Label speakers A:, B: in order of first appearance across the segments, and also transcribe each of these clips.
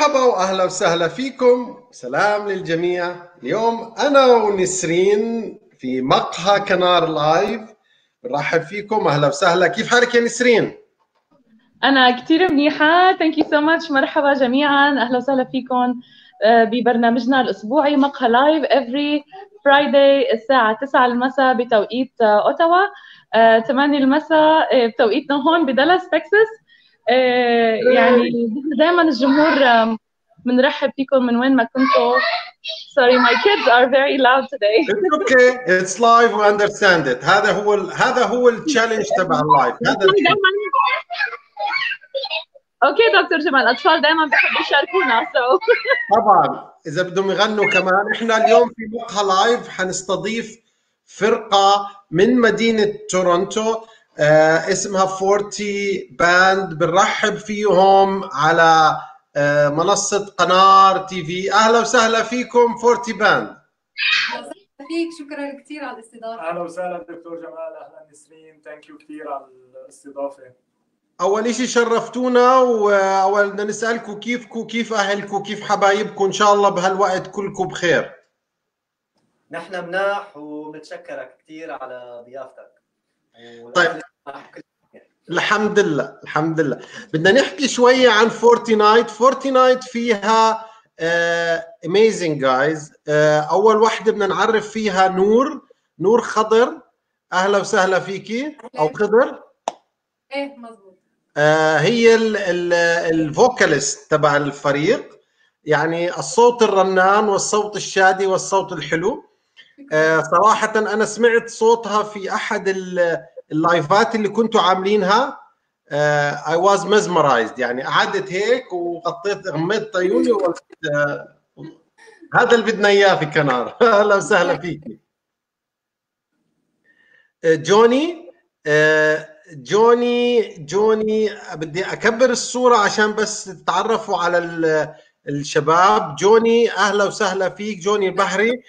A: مرحبا وأهلا وسهلا فيكم. سلام للجميع. اليوم أنا ونسرين في مقهى كنار Live. برحب فيكم. أهلا وسهلا. كيف حالك يا نسرين؟
B: أنا كثير منيحة. Thank you so much مرحبا جميعا. أهلا وسهلا فيكم. آه، ببرنامجنا الأسبوعي مقهى Live every Friday الساعة 9 المساء بتوقيت آه، أوتاوا. 8 آه، المساء بتوقيتنا هون بدالاس تكساس. يعني دائما الجمهور بنرحب فيكم من وين ما كنتوا. Sorry my kids are very loud today.
A: It's okay. It's live. We understand it. هذا هو ال... هذا هو ال challenge تبع ال live هذا
B: Okay دكتور جمال. الاطفال دائما بيحبوا يشاركونا so
A: طبعا. إذا بدهم يغنوا كمان إحنا اليوم في مقهى Live حنستضيف فرقة من مدينة تورونتو. آه اسمها Forte Band. بنرحب فيهم على آه منصة كنار TV. أهلا وسهلا فيكم Forte Band.
C: أهلا فيك. شكرا كثير على الاستضافة.
D: أهلا وسهلا دكتور جمال. أهلا نسرين. Thank you كثير على الاستضافة.
A: أول شيء شرفتونا وأول بدنا نسألكم كيفكم كيف أهلكم كيف حبايبكم؟ إن شاء الله بهالوقت كلكم بخير.
E: نحن مناح ومتشكرك كثير على ضيافتك.
A: طيب. الحمد لله الحمد لله. بدنا نحكي شوية عن Forte Band Forte Band فيها amazing uh, guys uh, أول وحدة بدنا نعرف فيها نور. نور خضر. أهلا وسهلا فيكي. أو خضر.
C: إيه مزبوط
A: uh, هي ال vocalist تبع الفريق. يعني الصوت الرنان والصوت الشادي والصوت الحلو. uh, صراحة أنا سمعت صوتها في أحد اللايفات اللي كنتوا عاملينها I was mesmerized يعني قعدت هيك وغطيت غميت عيوني. آه، هذا اللي بدنا إياه في كنار. أهلا وسهلا فيكي آه، جوني آه، جوني جوني بدي أكبر الصورة عشان بس تتعرفوا على الشباب. جوني أهلا وسهلا فيك. جوني البحري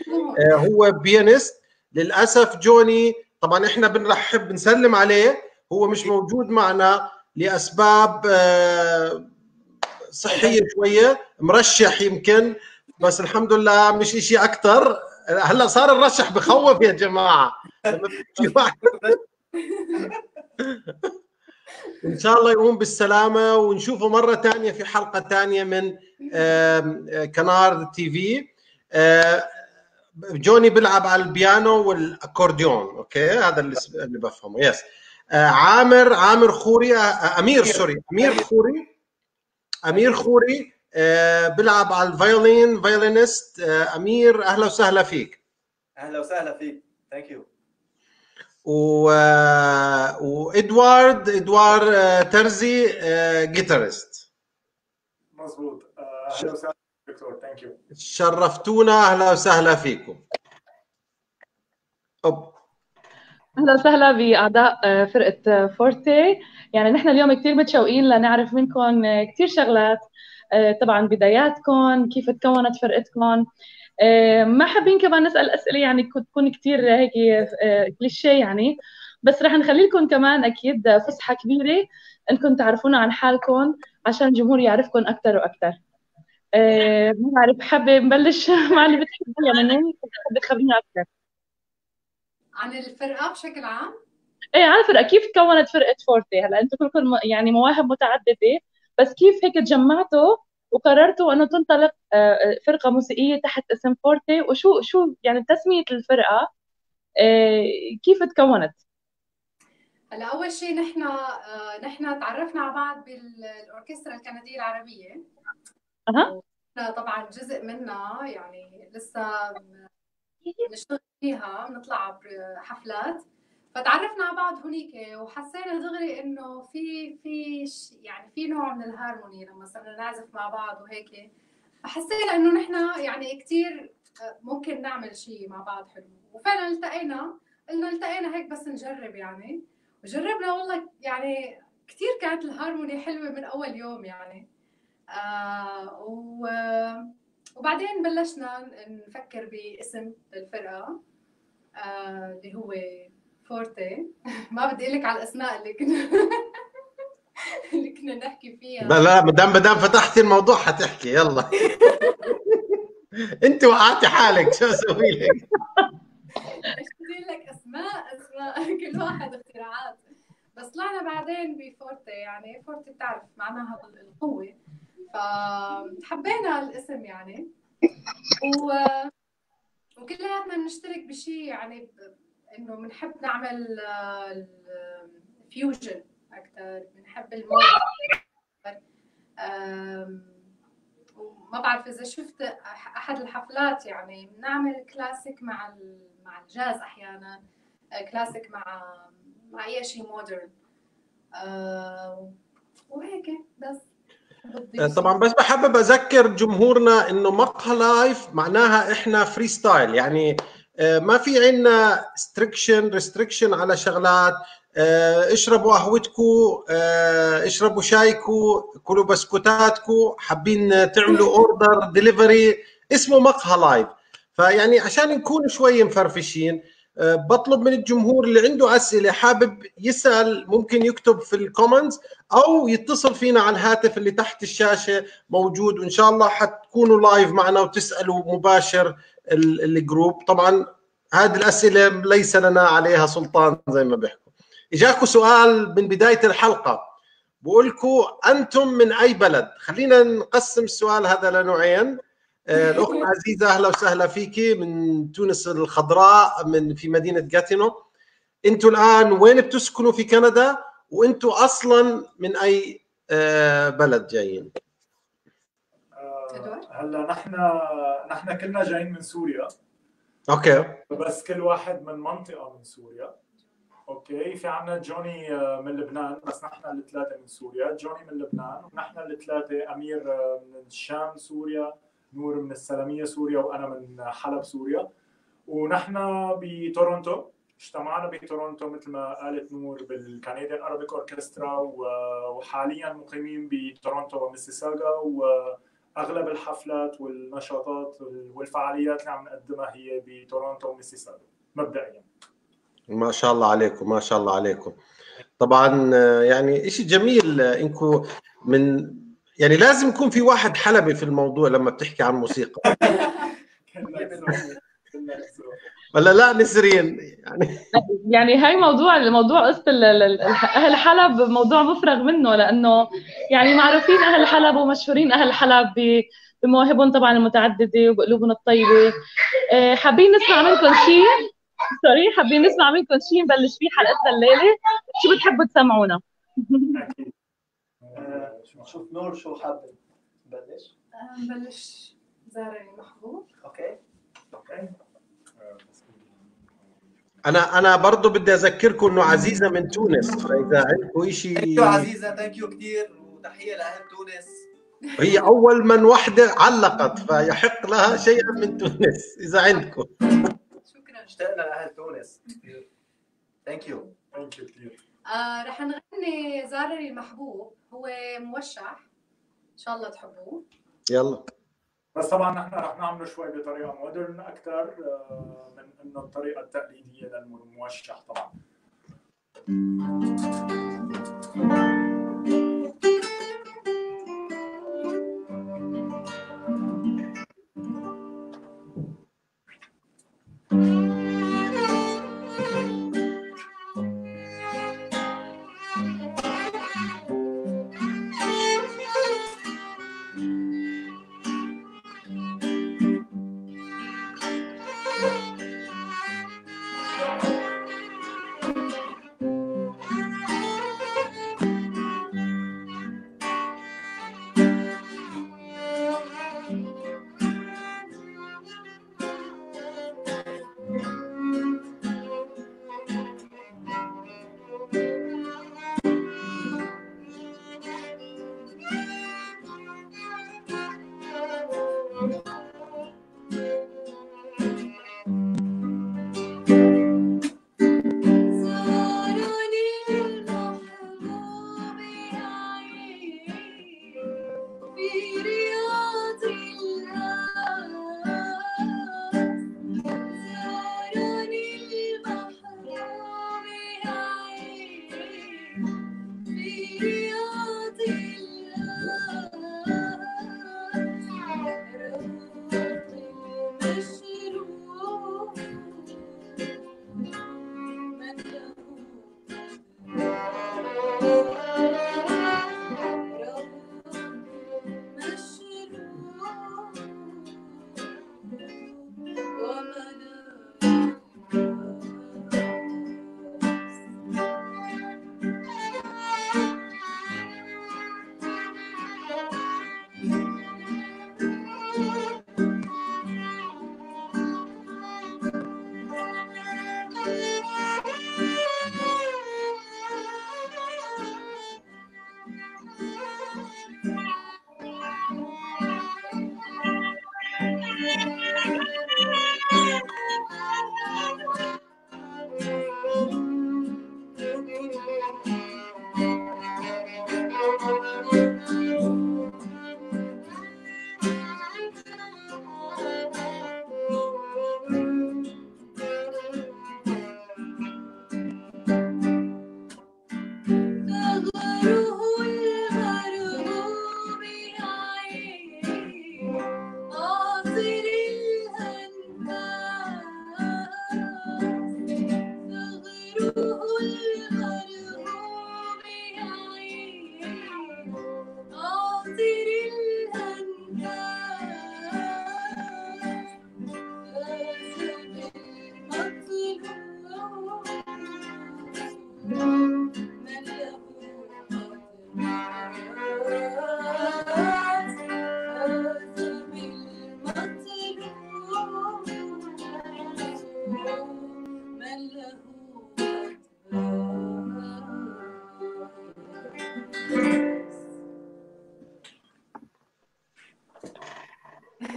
A: هو بيانست. للأسف جوني طبعا إحنا بنرحب بنسلم عليه هو مش موجود معنا لأسباب آه، صحية شوية مرشح يمكن بس الحمد لله مش شيء أكثر هلأ صار الرشح بخوف يا جماعة. إن شاء الله يقوم بالسلامة ونشوفه مرة ثانية في حلقة ثانية من كنار TV. جوني بيلعب على البيانو والأكورديون okay؟ هذا اللي, اللي بفهمه yes آه عامر عامر خوري آه أمير سوري أمير خوري أمير خوري آه بيلعب على ال violin violinist آه أمير أهلا وسهلا فيك.
E: أهلا وسهلا فيك thank you
A: و... آه، وإدوارد ادوار آه، ترزي guitarist
D: مظبوط أهلا وسهلا دكتور thank you
A: شرفتونا. أهلا وسهلا فيكم.
B: أوب. أهلا وسهلا بأعضاء آه، فرقة Forte يعني نحن اليوم كثير متشوقين لنعرف منكم آه، كثير شغلات آه، طبعا بداياتكم كيف تكونت فرقتكم. ما حابين كمان نسأل أسئلة يعني تكون كثير هيك كليشيه يعني. بس رح نخلي لكم كمان أكيد فسحة كبيرة إنكم تعرفونا عن حالكم عشان الجمهور يعرفكم أكثر وأكثر آه، ما بعرف حابة نبلش؟ مع اللي بتحبيها منين بتحبي تخبرينا أكثر
C: عن الفرقة بشكل عام؟
B: إيه عن الفرقة كيف تكونت فرقة فورتي؟ هلأ أنتم كلكم يعني مواهب متعددة بس كيف هيك تجمعتوا وقررتوا إنه تنطلق آه، فرقة موسيقية تحت اسم فورتي؟ وشو شو يعني تسمية الفرقة؟ آه، كيف تكونت؟
C: هلأ أول شيء نحن نحن تعرفنا على بعض بالأوركسترا الكندية العربية.
B: أها.
C: طبعا جزء منها يعني لسه بنشتغل فيها بنطلع بحفلات فتعرفنا على بعض هنيك وحسينا دغري إنه في في يعني في نوع من الهارموني لما صرنا نعزف مع بعض وهيك. فحسينا إنه نحن يعني كثير ممكن نعمل شيء مع بعض حلو. وفعلا التقينا قلنا التقينا هيك بس نجرب يعني. وجربنا والله يعني كثير كانت الهارموني حلوة من أول يوم يعني. آه وبعدين بلشنا نفكر باسم للفرقه آه اللي هو Forte. ما بدي أقول لك على الأسماء اللي كنا اللي كنا نحكي فيها.
A: لا لا مدام مدام فتحتي الموضوع حتحكي يلا. أنت وقعتي حالك شو أسوي لك؟
C: لك أسماء أسماء كل واحد اختراعات. بس طلعنا بعدين ب Forte يعني Forte بتعرف معناها القوه فحبينا الاسم يعني. و وكلياتنا بنشترك بشيء يعني إنه بنحب نعمل ال fusion أكثر بنحب. أم، وما بعرف إذا شفت أحد الحفلات يعني بنعمل كلاسيك مع مع الجاز أحيانا آه، كلاسيك مع مع أي شيء modern وهيك بس.
A: آه، طبعا بس بحب أذكر جمهورنا إنه مقهى live معناها إحنا free style يعني آه، ما في عندنا striction restriction على شغلات. آه، اشربوا قهوتكم آه، اشربوا شايكم كلوا بسكوتاتكم حابين تعملوا order delivery اسمه مقهى live فيعني عشان نكون شوي مفرفشين آه، بطلب من الجمهور اللي عنده أسئلة حابب يسأل ممكن يكتب في ال comments أو يتصل فينا على الهاتف اللي تحت الشاشة موجود وإن شاء الله حتكونوا live معنا وتسألوا مباشر ال- ال group طبعا هذه الأسئلة ليس لنا عليها سلطان زي ما بيحكوا. اجاكم سؤال من بداية الحلقة. بقول لكم أنتم من أي بلد؟ خلينا نقسم السؤال هذا لنوعين. آه، الأخت عزيزة أهلا وسهلا فيكي من تونس الخضراء من في مدينة جاتينو. أنتم الآن وين بتسكنوا في كندا؟ وأنتم أصلا من أي آه، بلد جايين؟
D: آه، هلا نحن نحن كلنا جايين من سوريا.
A: okay.
D: بس كل واحد من منطقة من سوريا. okay في عنا جوني آه، من لبنان بس نحن الثلاثة من سوريا. جوني من لبنان ونحن الثلاثة أمير من الشام سوريا. نور من السلميه سوريا وأنا من حلب سوريا. ونحن بتورونتو اجتمعنا بتورونتو مثل ما قالت نور بال Canadian Arabic Orchestra وحاليا مقيمين بتورونتو وميسيساغا وأغلب الحفلات والنشاطات والفعاليات اللي عم نقدمها هي بتورونتو وميسيساغا مبدئيا.
A: ما شاء الله عليكم ما شاء الله عليكم. طبعا آه، يعني شيء جميل آه، انكم من يعني لازم يكون في واحد حلبي في الموضوع لما بتحكي عن موسيقى. ولا لا نسرين؟ يعني
B: يعني هاي موضوع الموضوع قصة ال- ال- ال- أهل حلب موضوع مفرغ منه لأنه يعني معروفين أهل حلب ومشهورين أهل حلب بمواهبهم طبعا المتعددة وبقلوبهم الطيبة. آه، حابين نسمع منكم شيء سوري حابين نسمع منكم شيء نبلش فيه حلقتنا الليلة؟ شو بتحبوا تسمعونا؟
D: أكيد
E: آه، شوف نور شو حابب نبلش؟
C: نبلش زارني المحبوب
E: okay.
D: okay.
A: أنا أنا برضه بدي أذكركم إنه عزيزة من تونس فإذا عندكم
E: thank
A: شيء
E: you عزيزة thank you كثير وتحية لأهل تونس.
A: هي أول من وحدة علقت فيحق لها شيئا من تونس إذا عندكم.
C: شكرا.
E: اشتقنا لأهل تونس thank you
D: thank you كثير
C: آه رح نغني زارني المحبوب هو موشح. إن شاء الله تحبوه.
A: يلا.
D: بس طبعا نحن رح نعمله شوي بطريقة مودرن أكثر من إنه الطريقة التقليدية للموشح طبعا.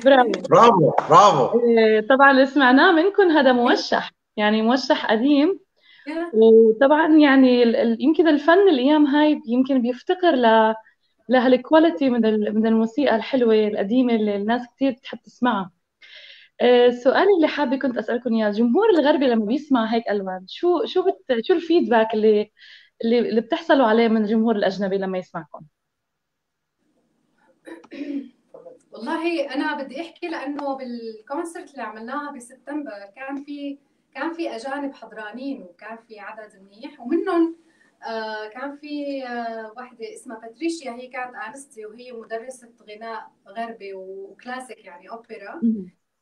B: برافو.
A: برافو برافو.
B: آه، طبعا اللي سمعناه منكم هذا موشح يعني موشح قديم. وطبعا يعني يمكن الفن الأيام هاي يمكن بيفتقر ل لهالكواليتي من ال- من الموسيقى الحلوة القديمة اللي الناس كثير بتحب تسمعها. آه، السؤال اللي حابة كنت أسألكم إياه الجمهور الغربي لما بيسمع هيك ألوان شو شو بت شو الفيدباك اللي اللي اللي بتحصلوا عليه من الجمهور الأجنبي لما يسمعكم؟
C: والله أنا بدي أحكي لأنه بال concert اللي عملناها بسبتمبر كان في كان في أجانب حضرانين وكان في عدد منيح ومنهم آه كان في آه وحدة اسمها باتريشيا هي كانت آنستي وهي مدرسة غناء غربي وكلاسيك يعني أوبرا.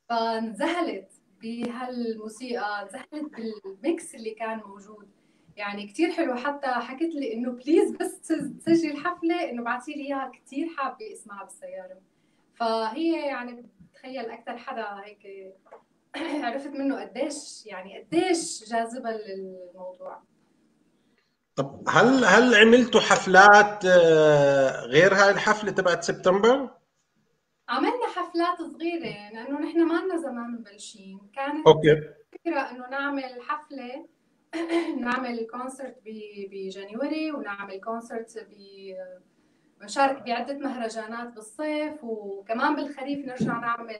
C: فانذهلت بهالموسيقى انذهلت بال mix اللي كان موجود. يعني كتير حلو حتى حكت لي إنه please بس تسجلي الحفله إنه بعتي لي إياها كتير حابة أسمعها بالسيارة. فهي يعني بتخيل أكثر حدا هيك عرفت منه قديش يعني قديش جاذبة للموضوع.
A: طب هل هل عملتوا حفلات آه، غير هاي الحفلة تبعت سبتمبر؟
C: عملنا حفلات صغيرة لأنه نحن ما لنا زمان مبلشين. كانت
A: okay.
C: فكرة إنه نعمل حفلة نعمل concert ب January ونعمل concert ب نشارك بعدة مهرجانات بالصيف وكمان بالخريف نرجع نعمل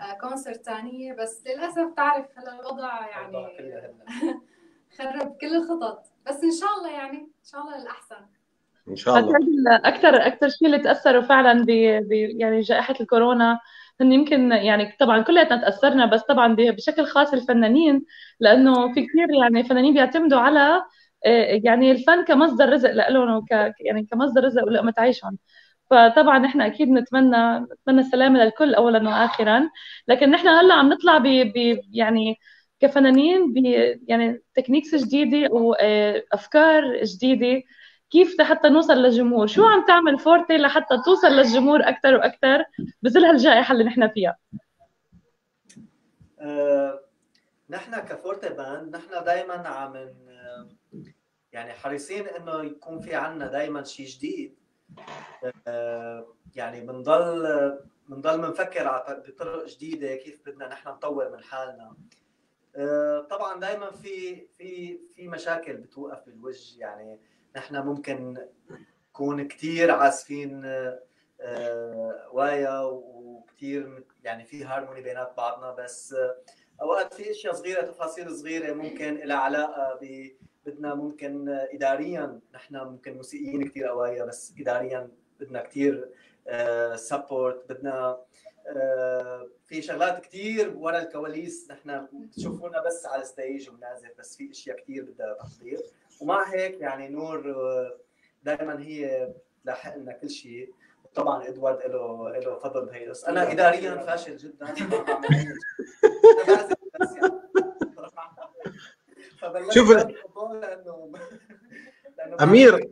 C: آه، كونسرت ثانية بس للأسف تعرف هلا الوضع يعني خرب كل الخطط. بس إن شاء الله يعني إن شاء الله للأحسن.
A: إن شاء الله.
B: أكثر أكثر شيء اللي تأثروا فعلا ب ب- يعني جائحة الكورونا هن يمكن يعني طبعا كلياتنا تأثرنا بس طبعا ب- بشكل خاص الفنانين لأنه في كثير يعني فنانين بيعتمدوا على آه، يعني الفن كمصدر رزق لهم وك يعني كمصدر رزق ولقمة عيشهم. فطبعا إحنا أكيد نتمنى نتمنى السلامة للكل اولا واخرا. لكن نحن هلأ عم نطلع ب يعني كفنانين ب يعني techniques جديدة وافكار جديدة. كيف حتى نوصل للجمهور؟ شو عم تعمل Forte لحتى توصل للجمهور أكثر وأكثر بظل هالجائحة اللي نحن فيها؟
E: آه، نحن ك Forte Band نحن دائما عم يعني حريصين إنه يكون في عنا دائما شيء جديد. آه، يعني بنضل بنضل بنفكر بطرق جديدة كيف بدنا نحن نطور من حالنا. آه، طبعا دائما في في في مشاكل بتوقف بالوجه. يعني نحن ممكن نكون كثير عازفين آه، و يا وكثير يعني في هارموني بينات بعضنا بس اوقات في أشياء صغيرة تفاصيل صغيرة ممكن لها علاقة ب بدنا ممكن اداريا. نحن ممكن موسيقيين كثير قوايا بس اداريا بدنا كثير support بدنا آه، في شغلات كثير ورا الكواليس. نحن بتشوفونا بس على ال stage وبنعزف بس في أشياء كثير بدها تحضير. ومع هيك يعني نور دائما هي لاحق لنا كل شيء. طبعا إدوارد له له فضل بهي القصة أنا اداريا فاشل جدا. بس يعني. فبلشت
A: شوف-
E: لأنه
A: أمير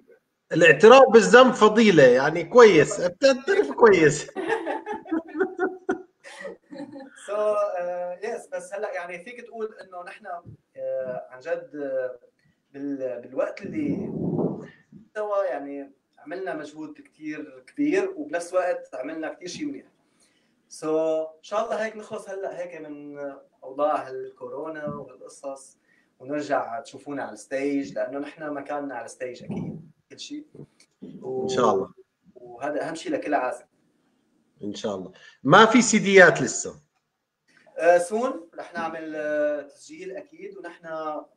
A: الاعتراف بالذنب فضيلة يعني كويس. بتعترف كويس.
E: so yes بس هلأ يعني فيك تقول إنه نحن آه، عن جد بال- بالوقت اللي سوا يعني عملنا مجهود كثير كبير وبنفس الوقت عملنا كثير شيء منيح. so إن شاء الله هيك نخلص هلأ هيك من أوضاع الكورونا والقصص ونرجع تشوفونا على ال stage لأنه نحن مكاننا على ال stage أكيد كل شيء. و...
A: إن شاء الله.
E: وهذا أهم شيء لكل عازف
A: إن شاء الله. ما في CDيات لسه؟
E: آه، soon رح نعمل آه، تسجيل أكيد ونحن آه،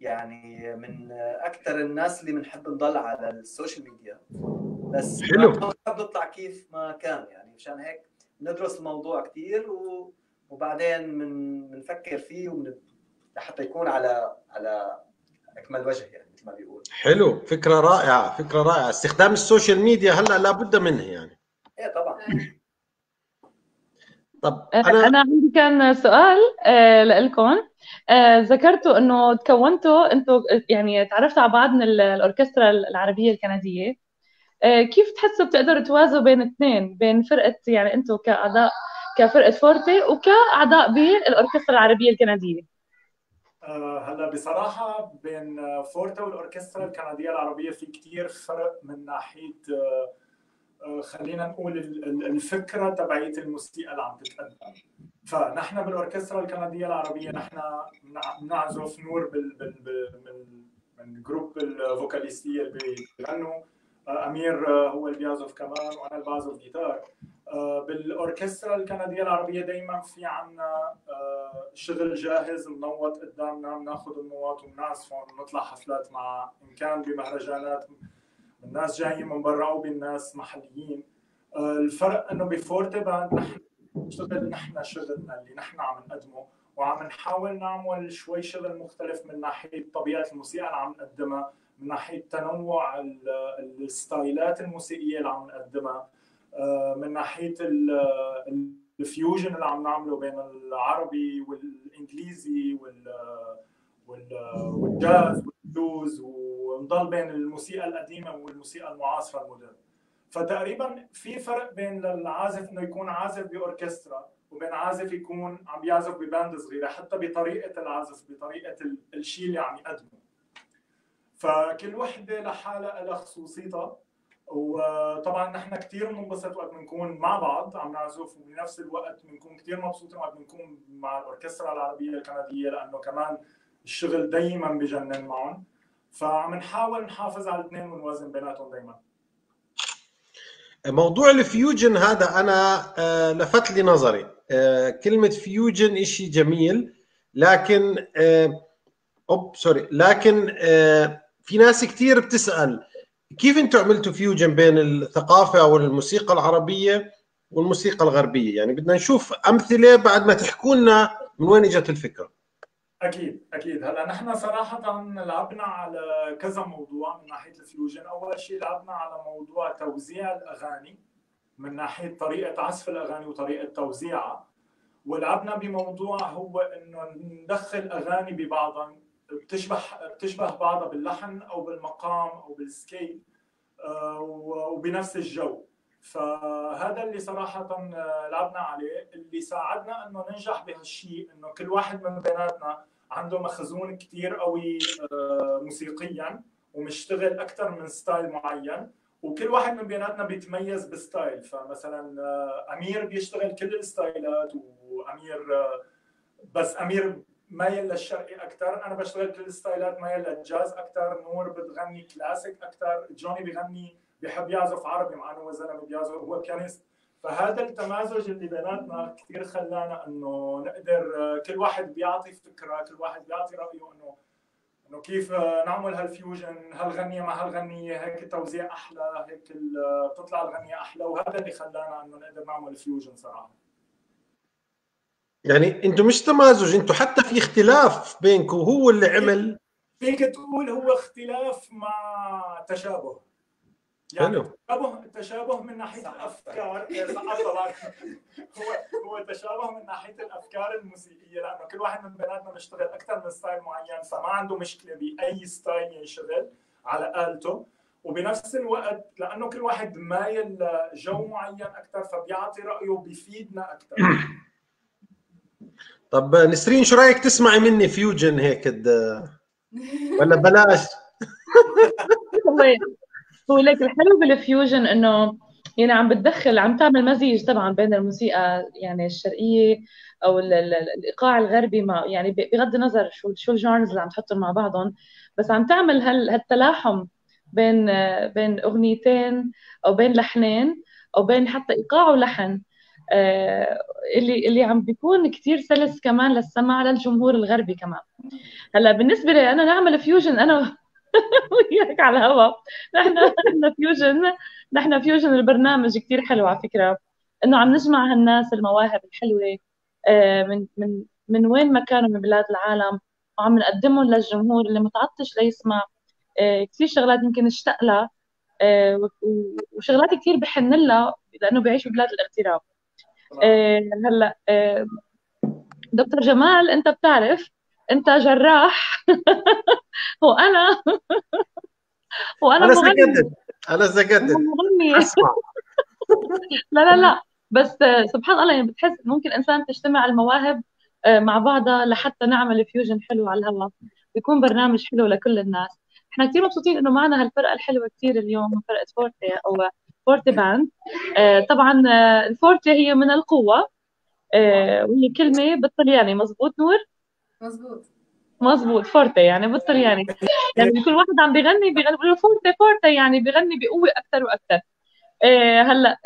E: يعني من آه، أكثر الناس اللي بنحب نضل على ال social media. بس
A: حلو.
E: ما بنحب نطلع كيف ما كان يعني مشان هيك ندرس الموضوع كثير و... وبعدين من بنفكر فيه ومن... لحتى يكون على على أكمل وجه يعني مثل ما بيقول.
A: حلو. فكرة رائعة فكرة رائعة. استخدام السوشيال ميديا هلأ لابد منه يعني.
E: إيه طبعا.
A: طب
B: أنا
A: أنا
B: أنا عندي كان سؤال آه، لإلكم آه، ذكرتوا إنه تكونتوا إنتوا يعني تعرفتوا على بعض من ال- الأوركسترا العربية الكندية. آه، كيف تحسوا بتقدروا توازوا بين الاثنين بين فرقة يعني إنتوا كأعضاء كفرقة Forte وكأعضاء بالأوركسترا العربية الكندية؟
D: آه، هلا بصراحة بين آه، Forte والأوركسترا الكندية العربية في كتير فرق من ناحية آه، خلينا نقول الفكرة تبعية الموسيقى اللي عم تتقدم. فنحن بالأوركسترا الكندية العربية نحن بنعزف نور بال بال بال من group ال vocalistية اللي بيغنوا. أمير هو اللي بيعزف كمان وأنا اللي بعزف جيتار. بالأوركسترا الكندية العربية دائما في عنا شغل جاهز منوط قدامنا بناخذ النوط وبنعزفهم ونطلع حفلات مع إن كان بمهرجانات الناس جايين من برا أو بالناس محليين الفرق إنه ب Forte Band نحن نشتغل نحن شغلنا اللي نحن عم نقدمه وعم نحاول نعمل شوي شغل مختلف من ناحية طبيعة الموسيقى اللي عم نقدمها من ناحية تنوع ال styleات الموسيقية اللي عم نقدمها من ناحية ال fusion اللي عم نعمله بين العربي والإنجليزي والجاز والبلوز ونضل بين الموسيقى القديمة والموسيقى المعاصرة ال modern. فتقريبا في فرق بين العازف إنه يكون عازف بأوركسترا وبين عازف يكون عم يعزف بباند صغيرة حتى بطريقة العزف بطريقة الشيء اللي عم يقدمه. فكل وحدة لحالها لها خصوصيتها. وطبعا نحن كثير بننبسط وقت بنكون مع بعض عم نعزف وبنفس الوقت بنكون كثير مبسوطين وقت بنكون مع الأوركسترا العربية الكندية لأنه كمان الشغل دائما بجنن معهم. فعم نحاول نحافظ على الاثنين ونوازن بيناتهم دائما
A: موضوع ال fusion هذا أنا لفت لي نظري. كلمة fusion شيء جميل لكن oops sorry. لكن في ناس كثير بتسأل كيف أنتم عملتوا fusion بين الثقافة أو الموسيقى العربية والموسيقى الغربية؟ يعني بدنا نشوف أمثلة بعد ما تحكوا لنا من وين إجت الفكرة.
D: أكيد أكيد. هلا نحن صراحة لعبنا على كذا موضوع من ناحية ال fusion. أول شيء لعبنا على موضوع توزيع الأغاني من ناحية طريقة عزف الأغاني وطريقة توزيعها. ولعبنا بموضوع هو إنه ندخل أغاني ببعضها بتشبه بتشبه بعضها باللحن أو بالمقام أو بال scale وبنفس الجو. فهذا اللي صراحة لعبنا عليه. اللي ساعدنا إنه ننجح بهالشيء إنه كل واحد من بيناتنا عنده مخزون كثير قوي موسيقيا ومشتغل أكثر من style معين وكل واحد من بيناتنا بيتميز ب style. فمثلا أمير بيشتغل كل ال styleات وأمير بس أمير مايل للشرقي أكثر أنا بشتغل كل ال styleات مايل للجاز أكثر نور بتغني كلاسيك أكثر جوني بيغني بيحب يعزف عربي مع إنه هو زلمه بيعزف هو pianist فهذا التمازج اللي بيناتنا كثير خلانا إنه نقدر كل واحد بيعطي فكرة كل واحد بيعطي رأيه إنه إنه كيف نعمل هالفيوجن هالغنية مع هالغنية هيك التوزيع أحلى هيك بتطلع الغنية أحلى وهذا اللي خلانا إنه نقدر نعمل فيوجن صراحة.
A: يعني أنتم مش تمازج أنتم حتى في اختلاف بينكم هو اللي عمل؟
D: فيك تقول هو اختلاف مع تشابه. يعني تشابه التشابه من ناحية الأفكار. هو هو تشابه من ناحية الأفكار الموسيقية. لأنه كل واحد من بيناتنا بيشتغل أكثر من style معين فما عنده مشكلة بأي style ينشغل على آلته. وبنفس الوقت لأنه كل واحد مايل لجو معين أكثر فبيعطي رأيه بيفيدنا أكثر.
A: طب نسرين شو رأيك تسمعي مني fusion هيك؟ ولا بلاش؟
B: هو ليك الحلو بال fusion إنه يعني عم بتدخل عم تعمل مزيج طبعا بين الموسيقى يعني الشرقية أو ال ال الإيقاع الغربي ما يعني بغض النظر شو شو ال genres اللي عم تحطهم مع بعضهم بس عم تعمل هال هالتلاحم بين بين أغنيتين أو بين لحنين أو بين حتى إيقاع ولحن. اللي اللي عم بيكون كثير سلس كمان للسمع للجمهور الغربي كمان. هلأ بالنسبة لي أنا نعمل fusion أنا وياك على الهواء نحن نحن fusion نحن fusion البرنامج كثير حلو على فكرة. إنه عم نجمع هالناس المواهب الحلوة من من من وين ما كانوا من بلاد العالم وعم نقدمهم للجمهور اللي متعطش ليسمع. كثير شغلات يمكن اشتاق لها وشغلات كثير بحن لها لأنه بيعيش ببلاد الاغتراب. هلا دكتور جمال أنت بتعرف انت جراح. وأنا
A: وأنا أنا سكتت أنا سكتت
B: مغني. لا لا لا. بس سبحان الله يعني بتحس ممكن إنسان تجتمع المواهب مع بعضها لحتى نعمل fusion حلو على الهواء بيكون برنامج حلو لكل الناس. إحنا كثير مبسوطين إنه معنا هالفرقة الحلوة كثير اليوم فرقة فورتي أو فورتي باند آه، طبعا آه، ال forte هي من القوة آه، وهي كلمة بالطلياني. مزبوط نور؟
C: مزبوط
B: مزبوط forte يعني بالطلياني يعني. كل واحد عم بيغني بيغني بيقول forte forte يعني بيغني بقوة أكثر وأكثر هلأ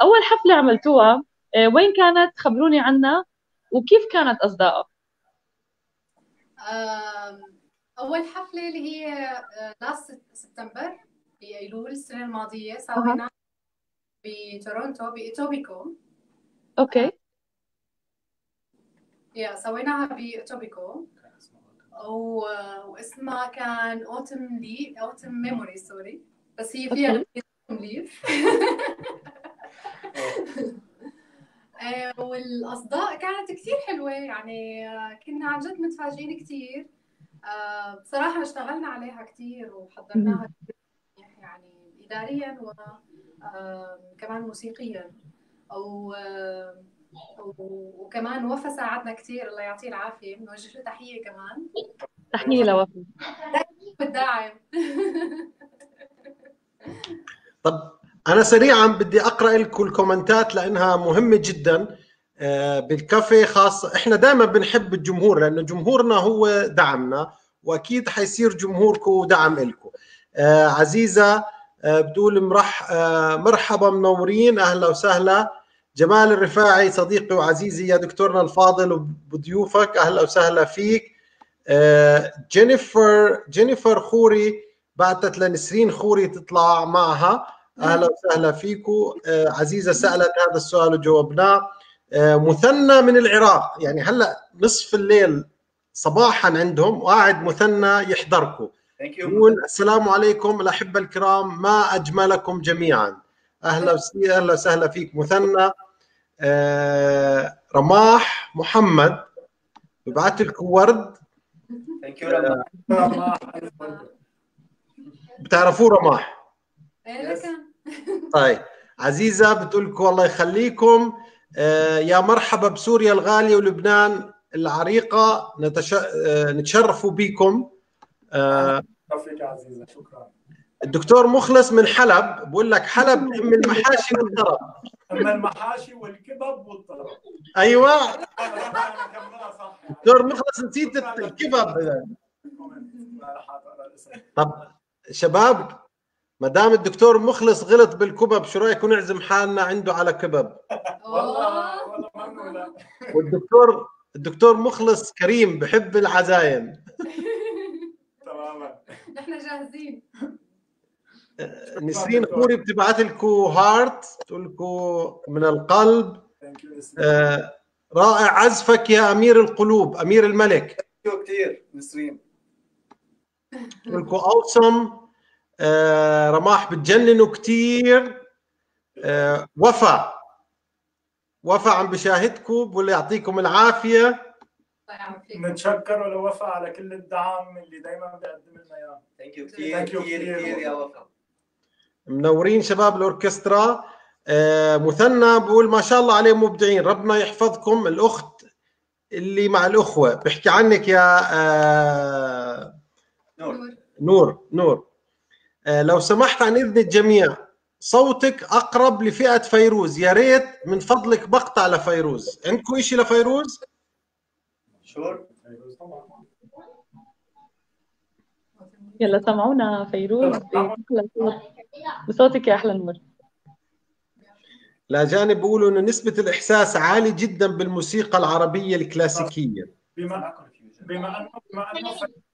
B: أول حفلة عملتوها وين كانت؟ خبروني عنها. وكيف كانت أصداءها؟
C: أول حفلة اللي هي last September بأيلول السنة الماضية سويناها بتورونتو بإيتوبيكو.
B: Okay.
C: Yeah سويناها بإيتوبيكو و... واسمها كان Autumn Lea- Autumn Memory sorry بس هي فيها Autumn Leaves والأصداء كانت كثير حلوة يعني كنا عن جد متفاجئين كثير آه، بصراحة اشتغلنا عليها كثير وحضرناها يعني اداريا وكمان موسيقيا. و وكمان وفا ساعدنا كثير الله يعطيه العافية بنوجه له تحية كمان.
B: تحية لوفا
C: بالداعم
A: طب أنا سريعا بدي أقرأ لكم الكومنتات لأنها مهمة جدا آه، بالكافيه خاصه إحنا دائما بنحب الجمهور لأنه جمهورنا هو دعمنا وأكيد حيصير جمهوركم دعم لكم آه، عزيزة آه، بتقول مرح مرحبا منورين أهلا وسهلا. جمال الرفاعي صديقي وعزيزي يا دكتورنا الفاضل وبضيوفك أهلا وسهلا فيك. جينيفر جينيفر خوري بعثت لنسرين خوري تطلع معها. أهلا وسهلا فيكم آه، عزيزة سألت هذا السؤال وجاوبناه آه، مثنى من العراق. يعني هلا نصف الليل صباحا عندهم وقاعد مثنى يحضركم يقول السلام عليكم الأحبة الكرام ما أجملكم جميعا. أهلا وسهلا فيك مثنى. آه، رماح محمد. ببعث لكم ورد.
E: ثانك يو رماح.
A: بتعرفوه رماح؟
C: إيه
A: طيب. عزيزة بتقول لكم الله يخليكم. آه يا مرحبا بسوريا الغالية ولبنان العريقة. نتش... آه نتشرف بكم.
D: آه عزيزة شكرا.
A: الدكتور مخلص من حلب بقول لك حلب ام المحاشي والطرب.
D: ام المحاشي والكبب والطرب.
A: أيوه. دكتور مخلص نسيت الكبب طب شباب ما دام الدكتور مخلص غلط بالكبب شو رايكم نعزم حالنا عنده على كبب
D: والله والله
A: والدكتور الدكتور مخلص كريم بحب العزايم.
C: تماما. نحن جاهزين.
A: نسرين خوري بتبعث لكم هارت تقول لكم من القلب. آه رائع عزفك يا أمير القلوب أمير الملك.
E: كثير نسرين.
A: تقول لكم awesome. آه رماح بتجننوا كثير آه وفا. وفا عم بشاهدكم بقول يعطيكم العافية.
D: نتشكر لوفا على كل الدعم اللي دائما بيقدم لنا إياه.
E: Thank you كثير كثير كثير يا وفا.
A: منورين شباب الأوركسترا. آه مثنى بقول ما شاء الله عليه مبدعين. ربنا يحفظكم. الأخت اللي مع الأخوة. بحكي عنك يا آه
E: نور.
A: نور نور. آه، لو سمحت عن إذن الجميع صوتك أقرب لفئة فيروز. يا ريت من فضلك بقطع لفيروز. عندكم شيء لفيروز؟
E: شور؟
B: يلا سمعونا فيروز. بصوتك يا أحلى نور.
A: لا جانب بيقولوا إنه نسبة الإحساس عالي جدا بالموسيقى العربية الكلاسيكية.
D: بما بما انه بما أنه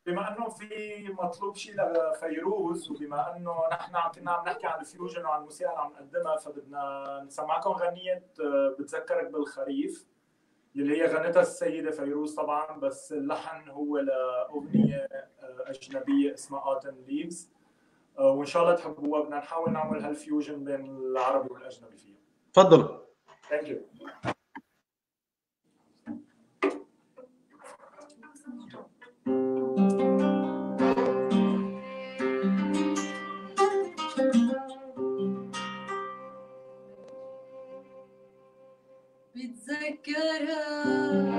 D: بما أنه في مطلوب شيء لفيروز وبما أنه نحن عم كنا عم نحكي عن ال fusion وعن الموسيقى اللي عم نقدمها فبدنا نسمعكم غنية آه، بتذكرك بالخريف اللي هي غنتها السيدة فيروز طبعا بس اللحن هو لأغنية آه، أجنبية اسمها Autumn Leaves آه، وإن شاء الله تحبوها. بدنا نحاول نعمل هال fusion بين العربي والأجنبي فيها.
A: تفضلوا
C: Thank you
F: بتذكرها.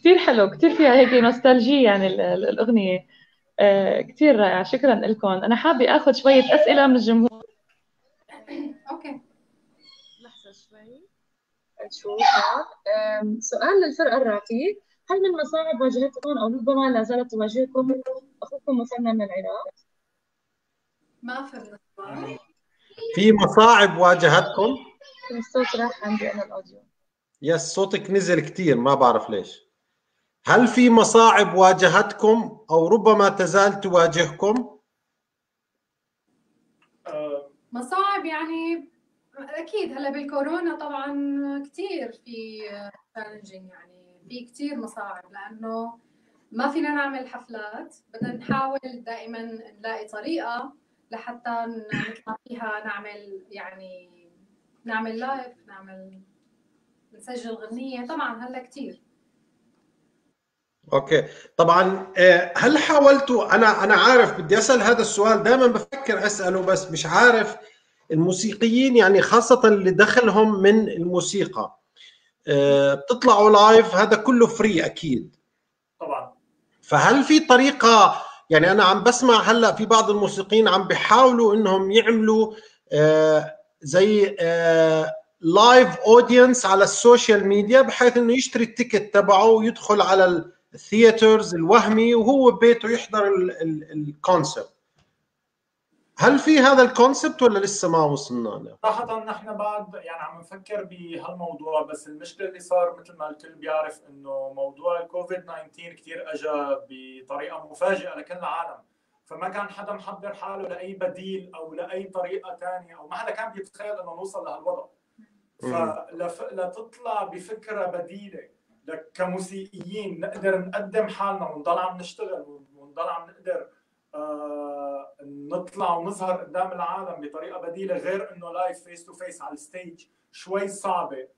B: كثير حلو كثير فيها هيك نوستالجية يعني ال- ال- الأغنية. آه، كثير رائعة. شكرا لكم. أنا حابة أخذ شوية أسئلة من الجمهور.
C: أوكي.
B: لحظة شوي. نشوف هون. آم، سؤال للفرقة الراقية هل من مصاعب واجهتكم أو ربما لا زالت تواجهكم أخوكم مثلنا من العراق؟
C: ما فهمت السؤال.
A: في مصاعب واجهتكم؟
B: الصوت راح عندي أنا ال
A: audio. Yes صوتك نزل كثير ما بعرف ليش. هل في مصاعب واجهتكم أو ربما تزال تواجهكم؟
F: آه،
C: مصاعب يعني أكيد هلا بالكورونا طبعا كثير في challenging يعني في كثير مصاعب لأنه ما فينا نعمل حفلات بدنا نحاول دائما نلاقي طريقة لحتى نطلع فيها نعمل يعني نعمل live نعمل نسجل غنية. طبعا هلأ كثير
A: Okay. طبعا آه، هل حاولتوا أنا أنا عارف بدي أسأل هذا السؤال دائما بفكر أسأله بس مش عارف الموسيقيين يعني خاصة اللي دخلهم من الموسيقى آه، بتطلعوا live هذا كله free أكيد.
F: طبعا.
A: فهل في طريقة يعني أنا عم بسمع هلأ في بعض الموسيقيين عم بيحاولوا إنهم يعملوا آه، زي live audience على ال social media بحيث إنه يشتري ال ticket تبعه ويدخل على ال theatres الوهمي وهو ببيته يحضر ال concert هل في هذا ال concept ولا لسه ما وصلنا له؟
F: صراحة نحن بعد يعني عم نفكر بهالموضوع بس المشكلة اللي صار مثل ما الكل بيعرف إنه موضوع الكوفيد 19 كثير اجى بطريقة مفاجئة لكل العالم. فما كان حدا محضر حاله لأي بديل أو لأي طريقة ثانية أو ما حدا كان بيتخيل إنه نوصل لهالوضع. فلتطلع بفكرة بديلة. لك- كموسيقيين نقدر نقدم حالنا ونضل عم نشتغل ونضل عم نقدر آه، نطلع ونظهر قدام العالم بطريقة بديلة غير إنه live face to face على ال stage شوي صعبة.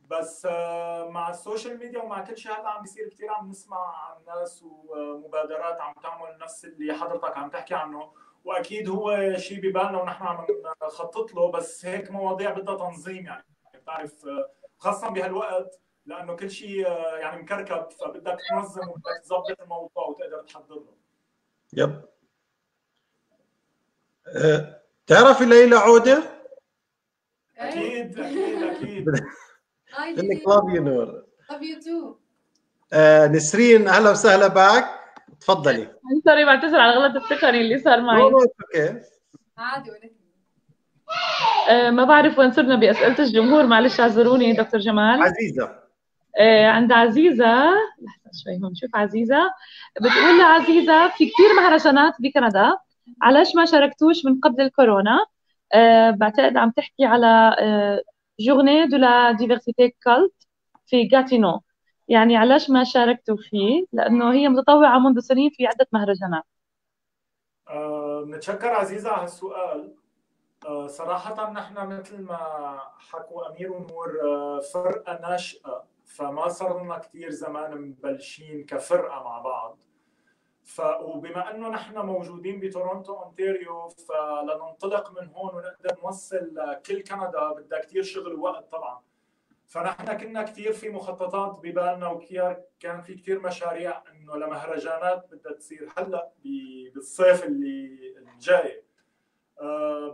F: بس آه، مع ال social media ومع كل شيء هلأ عم بيصير كثير عم نسمع عن ناس ومبادرات عم تعمل نفس اللي حضرتك عم تحكي عنه. وأكيد هو شيء ببالنا ونحن عم نخطط له بس هيك مواضيع بدها تنظيم يعني. بتعرف آه،
D: خاصه بهالوقت لأنه كل شيء آه، يعني مكركب فبدك تنظم وبدك تظبط الموضوع وتقدر تحضر له
A: yep. أه، تعرفي ليلى
D: عودة؟ أكيد أكيد
C: أكيد.
A: لك لاف يو نور
C: لاف يو تو
A: نسرين أهلا وسهلا بك تفضلي.
B: sorry بعتذر على الغلط التقني اللي صار معي.
A: okay
C: عادي ولا
B: ما بعرف وين صرنا بأسئلة الجمهور. معلش اعذروني دكتور جمال.
A: عزيزة.
B: آه، عند عزيزة. لحظة شوي هون شوف عزيزة. بتقول لعزيزة في كثير مهرجانات بكندا. علاش ما شاركتوش من قبل الكورونا؟ أه بعتقد عم تحكي على journée de la diversité cult في جاتينو يعني علاش ما شاركتوا فيه؟ لأنه هي متطوعة منذ سنين في عدة مهرجانات.
D: نتشكر عزيزة على هالسؤال أه صراحة نحن مثل ما حكوا أمير ونور أه فرقة ناشئة فما صار لنا كثير زمان مبلشين كفرقة مع بعض. ف وبما إنه نحن موجودين بتورونتو أونتاريو فلننطلق من هون ونقدر نوصل لكل كندا بدها كثير شغل ووقت طبعا. فنحن كنا كثير في مخططات ببالنا وكثير كان في كثير مشاريع إنه لمهرجانات بدها تصير هلأ بالصيف اللي الجاي آه،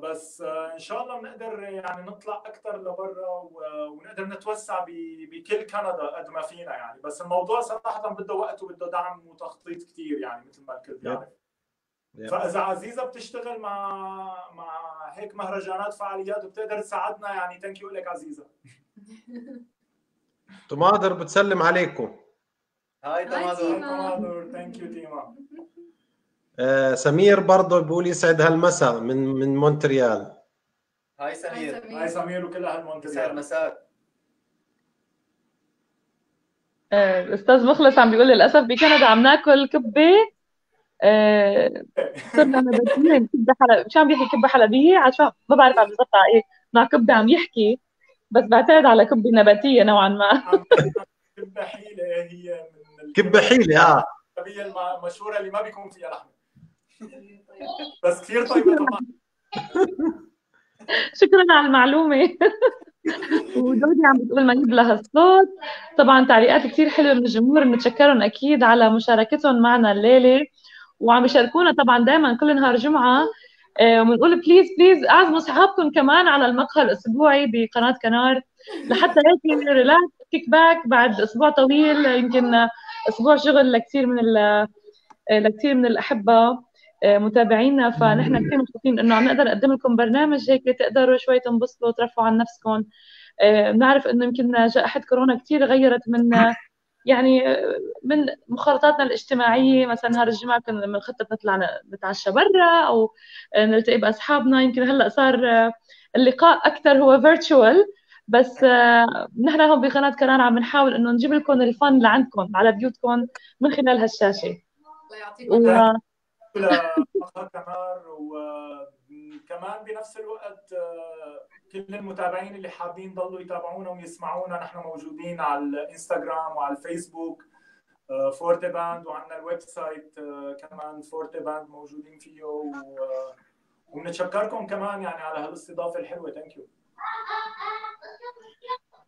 D: بس آه، إن شاء الله بنقدر يعني نطلع أكثر لبرا ونقدر نتوسع بكل كندا قد ما فينا يعني. بس الموضوع صراحة بده وقت وبده دعم وتخطيط كثير يعني مثل ما الكل بيعرف. فإذا عزيزة بتشتغل مع مع هيك مهرجانات فعاليات وبتقدر تساعدنا يعني. thank you لك عزيزة.
A: تماضر بتسلم عليكم.
E: hi تماضر
D: تماضر thank you تيما.
A: آه سمير برضه بيقول يسعد هالمساء من من مونتريال.
E: hi سمير.
D: hi سمير وكل أهل مونتريال. يسعد
E: مساك.
B: الاستاذ مخلص عم بيقول للأسف بكندا عم ناكل كبة. آه، صرنا نباتيين كبة حلب. شو عم بيحكي كبة حلبية؟ عشان ما بعرف عم بالضبط على إيه. مع كبة عم يحكي بس بعتقد على كبة نباتية نوعا ما.
D: كبة حيلة هي
A: من كبة حيلة آه.
D: هي المشهورة اللي ما بيكون فيها لحمة. بس كثير طيبة طبعا.
B: شكرا على المعلومة. ودودي عم بتقول ما يبلى الصوت. طبعا تعليقات كثير حلوة من الجمهور. بنتشكرهم أكيد على مشاركتهم معنا الليلة. وعم يشاركونا طبعا دائما كل نهار جمعة. آه، وبنقول please please اعزموا اصحابكم كمان على المقهى الأسبوعي بقناة كنار. لحتى هيك relax kick back بعد أسبوع طويل. يمكن أسبوع شغل لكثير من آه، لكثير من الأحبة. متابعينا فنحن كثير مبسوطين إنه عم نقدر نقدم لكم برنامج هيك تقدروا شوي تنبسطوا وترفعوا عن نفسكم. آه، بنعرف إنه يمكن جائحة كورونا كثير غيرت من يعني آه، من مخالطاتنا الاجتماعية. مثلا نهار الجمعه كنا بنخطط نطلع نتعشى برا أو نلتقي بأصحابنا. يمكن هلأ صار اللقاء أكثر هو فيرتشوال بس نحن هون بقناة كنان عم نحاول إنه نجيب لكم الفن لعندكم على بيوتكم من خلال هالشاشة.
C: الله يعطيكم
D: لمقهى كمان وكمان بنفس الوقت آه، كل المتابعين اللي حابين ضلوا يتابعونا ويسمعونا نحن موجودين على الإنستغرام وعلى الفيسبوك Forty Band وعندنا ال website آه، كمان Forty Band موجودين فيه وبنتشكركم كمان يعني على هالاستضافة الحلوة. thank you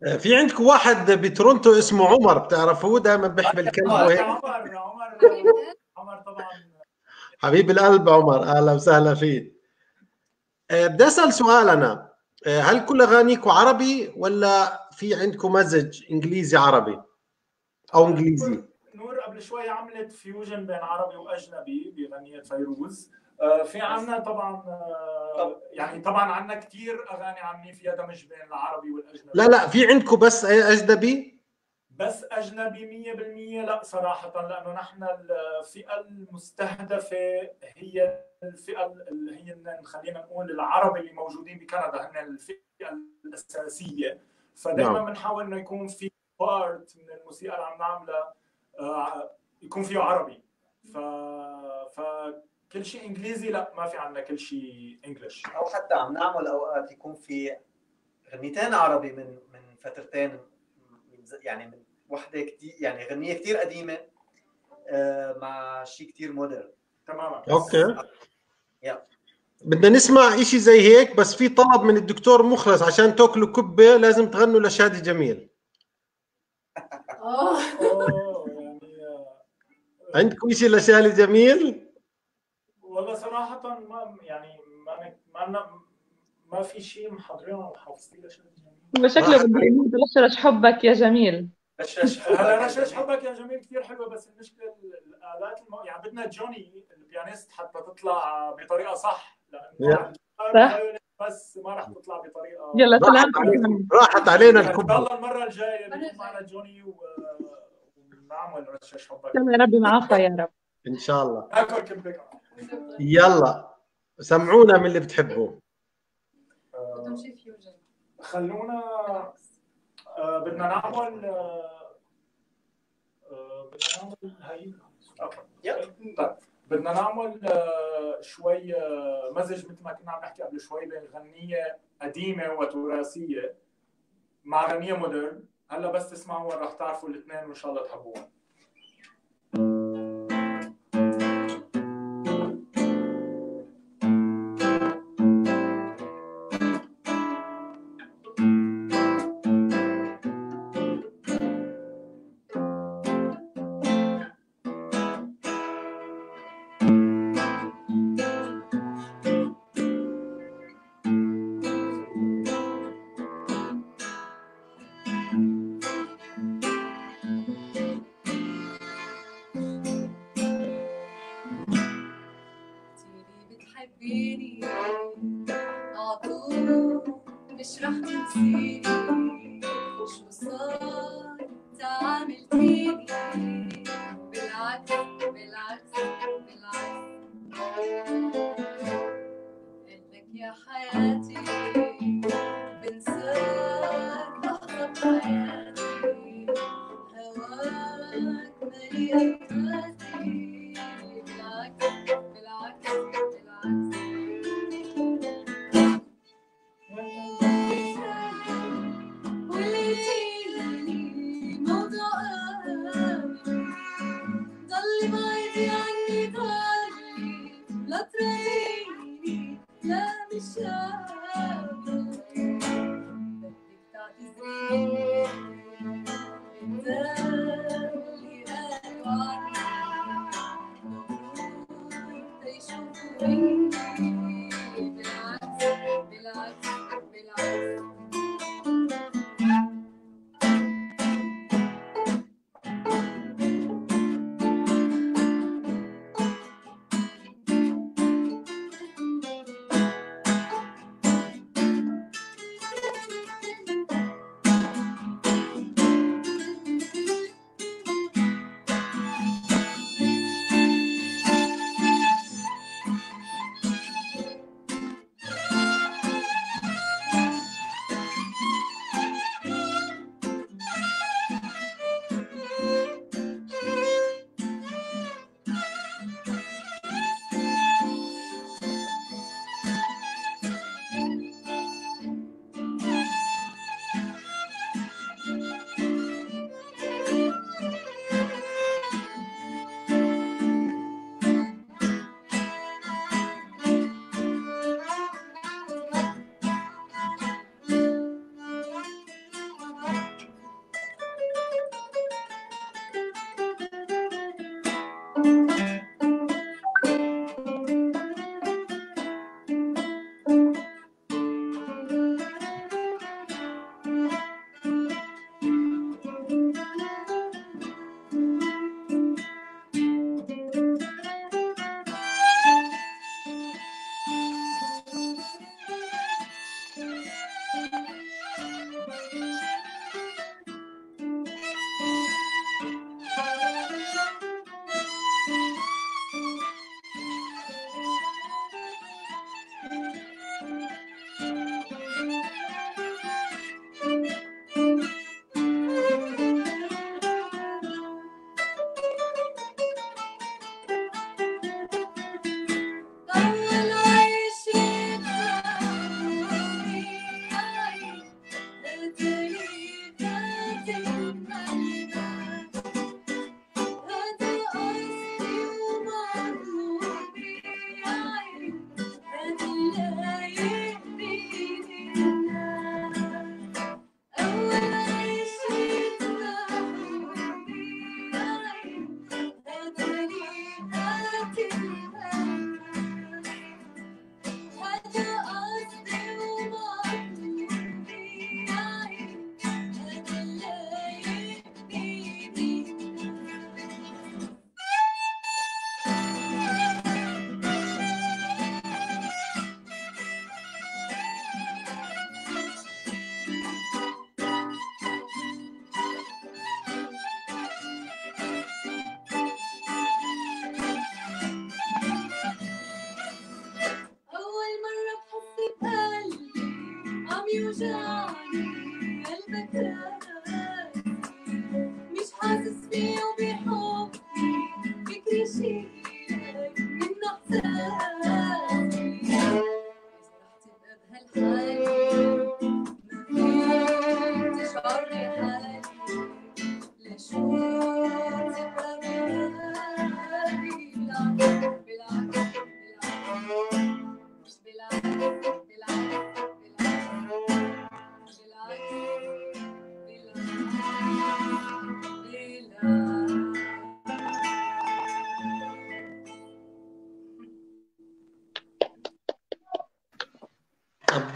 A: آه، في عندكم واحد بتورونتو اسمه عمر بتعرفوه؟ دائما بيحمل كلب
D: وهيك عمر عمر عمر طبعا
A: حبيب القلب عمر أهلا وسهلا فيك. آه، بدي أسأل سؤال أنا. آه، هل كل اغانيكم عربي ولا في عندكم مزج إنجليزي عربي؟ أو إنجليزي.
D: نور قبل شوي عملت فيوجن بين عربي وأجنبي بغنية فيروز. آه، في عنا طبعا يعني طبعا عنا كثير أغاني عاملين فيها دمج بين العربي والأجنبي.
A: لا لا في عندكم بس أجنبي؟
D: بس أجنبي 100% لا صراحة لأنه نحن الفئة المستهدفة هي الفئة اللي هي خلينا نقول العرب اللي موجودين بكندا هن الفئة الأساسية. فدائما نعم. بنحاول إنه يكون في part من الموسيقى اللي عم نعملها آه، يكون فيه عربي. ف فكل شيء إنجليزي لا ما في عندنا كل شيء English
E: أو حتى عم نعمل أوقات يكون في غنيتين عربي من من فترتين يعني من وحده كثير يعني غنية كثير قديمة آه، مع شيء كثير modern.
D: تماما.
A: okay. يا بدنا نسمع شيء زي هيك بس في طلب من الدكتور مخلص عشان تاكلوا كبة لازم تغنوا لشادي جميل.
F: يعني آه،
A: عندكم شيء لشالي جميل؟
F: والله صراحة ما يعني ما ما ما في شيء محضرينه وحافظين شيء جميل.
B: شكله بده يموت رشرش حبك يا جميل.
E: رشش
F: هلا رشش حبك يا جميل؟ كثير حلوة بس المشكلة الآلات المو... يعني بدنا جوني البيانيست حتى تطلع بطريقة صح
A: لأنه.
B: صح.
F: بس ما راح تطلع بطريقه
B: يلا
A: راحت علينا راحت علينا
F: ان شاء الله المرة الجاية بيكون معنا جوني و... ونعمل رشش حبك؟
B: يا ربي معافى يا رب.
A: إن شاء الله.
F: ناكل كبك
A: يلا. سمعونا من اللي بتحبوه.
C: فيوجن
F: خلونا آه، بدنا نعمل آه، آه، بدنا نعمل هي. طيب بدنا نعمل آه، شوي آه، مزج مثل ما كنا عم نحكي قبل شوي بين غنية قديمة وتراثية مع غنية مودرن هلا بس تسمعوا رح تعرفوا الاثنين وإن شاء الله تحبوهم.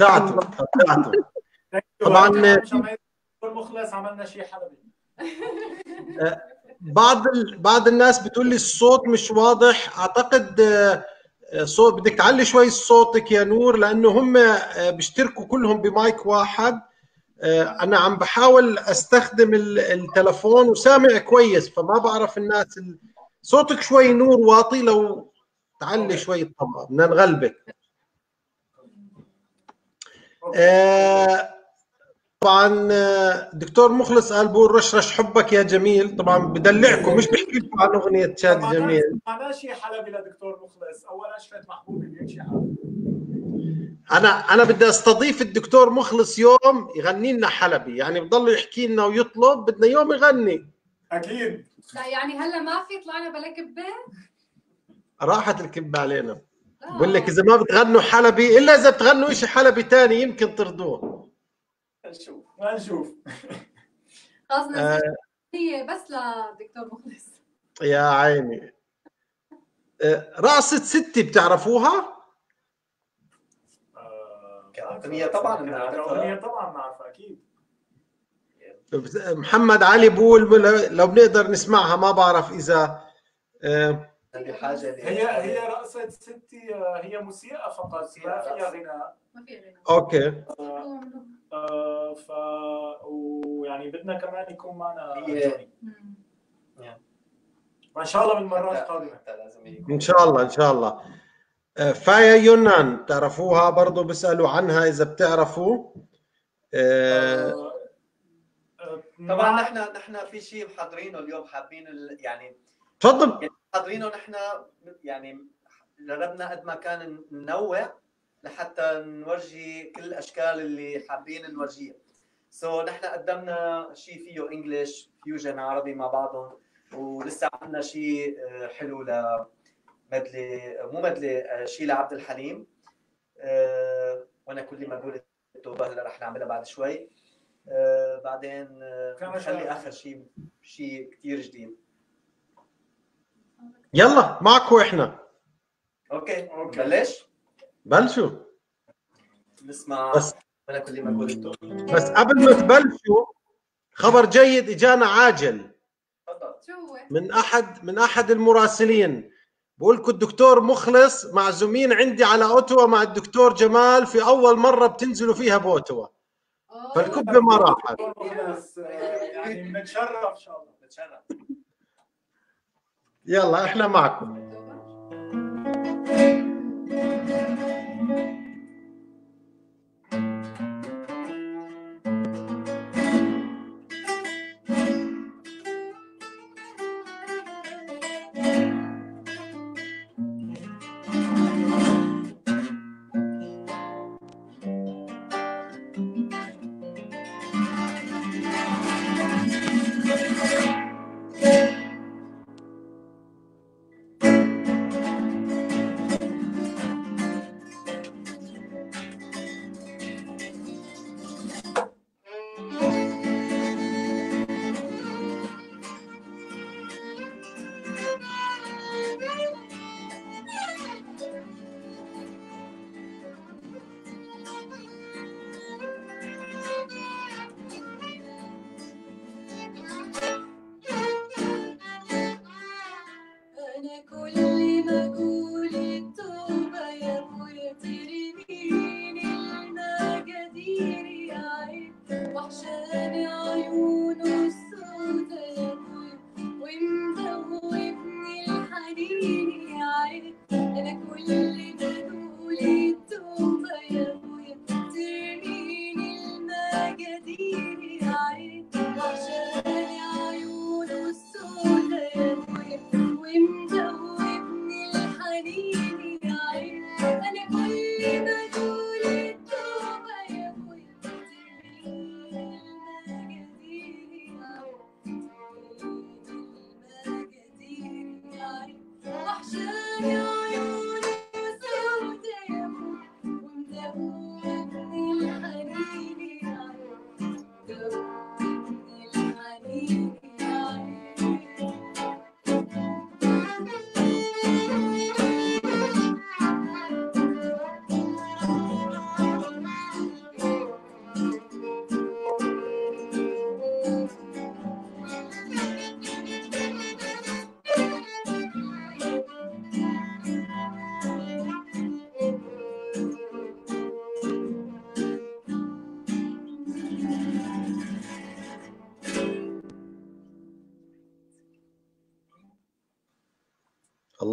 A: ابدعتوا ابدعتوا. طبعاً-
D: المخلص عملنا شيء حلبي.
A: بعض ال... بعض الناس بتقول لي الصوت مش واضح. أعتقد آه، آه، صوت بدك تعلي شوي صوتك يا نور لأنه هم آه، بيشتركوا كلهم بمايك واحد. آه، أنا عم بحاول أستخدم ال- التلفون وسامع كويس فما بعرف الناس ال... صوتك شوي نور واطي. لو تعلي شوي الطبقة بدنا نغلبك. آه، طبعا دكتور مخلص قال بقول رشرش حبك يا جميل. طبعا بدلعكم مش بحكي لكم عن أغنية شاد جميل.
D: ما شيء حلبي لدكتور مخلص. أول أشفت شيء حلبي.
A: أنا أنا بدي أستضيف الدكتور مخلص يوم يغني لنا حلبي. يعني بضل يحكي لنا ويطلب بدنا يوم يغني.
D: أكيد.
C: لا يعني هلأ ما في طلعنا بلا كبة؟
A: راحت الكبة علينا. بقول لك إذا ما بتغنوا حلبي إلا إذا بتغنوا شيء حلبي تاني يمكن ترضوه
E: نشوف
D: ما نشوف
C: خلص
A: آه.
C: بس لدكتور مخلص
A: يا عيني آه، رقصة ستي بتعرفوها؟
E: كأغنية طبعاً.
D: كأغنية طبعا بنعرفها أكيد
A: محمد علي بقول لو بنقدر نسمعها ما بعرف إذا آه،
E: عندي حاجة ل-
D: هي هي رقصة ستي هي موسيقى فقط ما فيها غناء.
C: ما في غنى
A: أوكي.
D: آه، آه، ف ويعني بدنا كمان يكون معنا
E: هي-
D: جوني. وإن شاء الله بالمرات
E: القادمة.
A: إن شاء الله إن شاء الله. آه، فايا يونان تعرفوها برضو بيسألوا عنها إذا بتعرفوا. آه،
E: طبعا نحن نحن في شيء محضرينه اليوم حابين ال- يعني
A: تفضل.
E: حاضرينه نحن يعني جربنا قد ما كان ننوع لحتى نورجي كل الأشكال اللي حابين نورجيها so, نحن قدمنا شيء فيه English fusion عربي مع بعضهم ولسه عندنا شيء آه، حلو ل medley مو medley آه، شيء لعبد الحليم. آه، وأنا كل ما أقول التوبة هلا رح نعملها بعد شوي. بعدين نخلي. آخر شيء شيء كثير جديد.
A: يلا معكم
E: إحنا.
D: أوكي.
E: بلش.
A: بلشوا.
E: نسمع
A: بس-
E: أنا كل ما قلته
A: بس قبل ما تبلشوا خبر جيد إجانا عاجل.
E: تفضل
C: شو هو؟
A: من أحد من أحد المراسلين. بقول لكم الدكتور مخلص معزومين عندي على أوتوا مع الدكتور جمال في أول مرة بتنزلوا فيها
C: بأوتوا.
A: فالكبه ما راحت
D: يعني بنتشرف إن شاء الله.
E: بتشرف
A: يلا إحنا معكم
F: أنا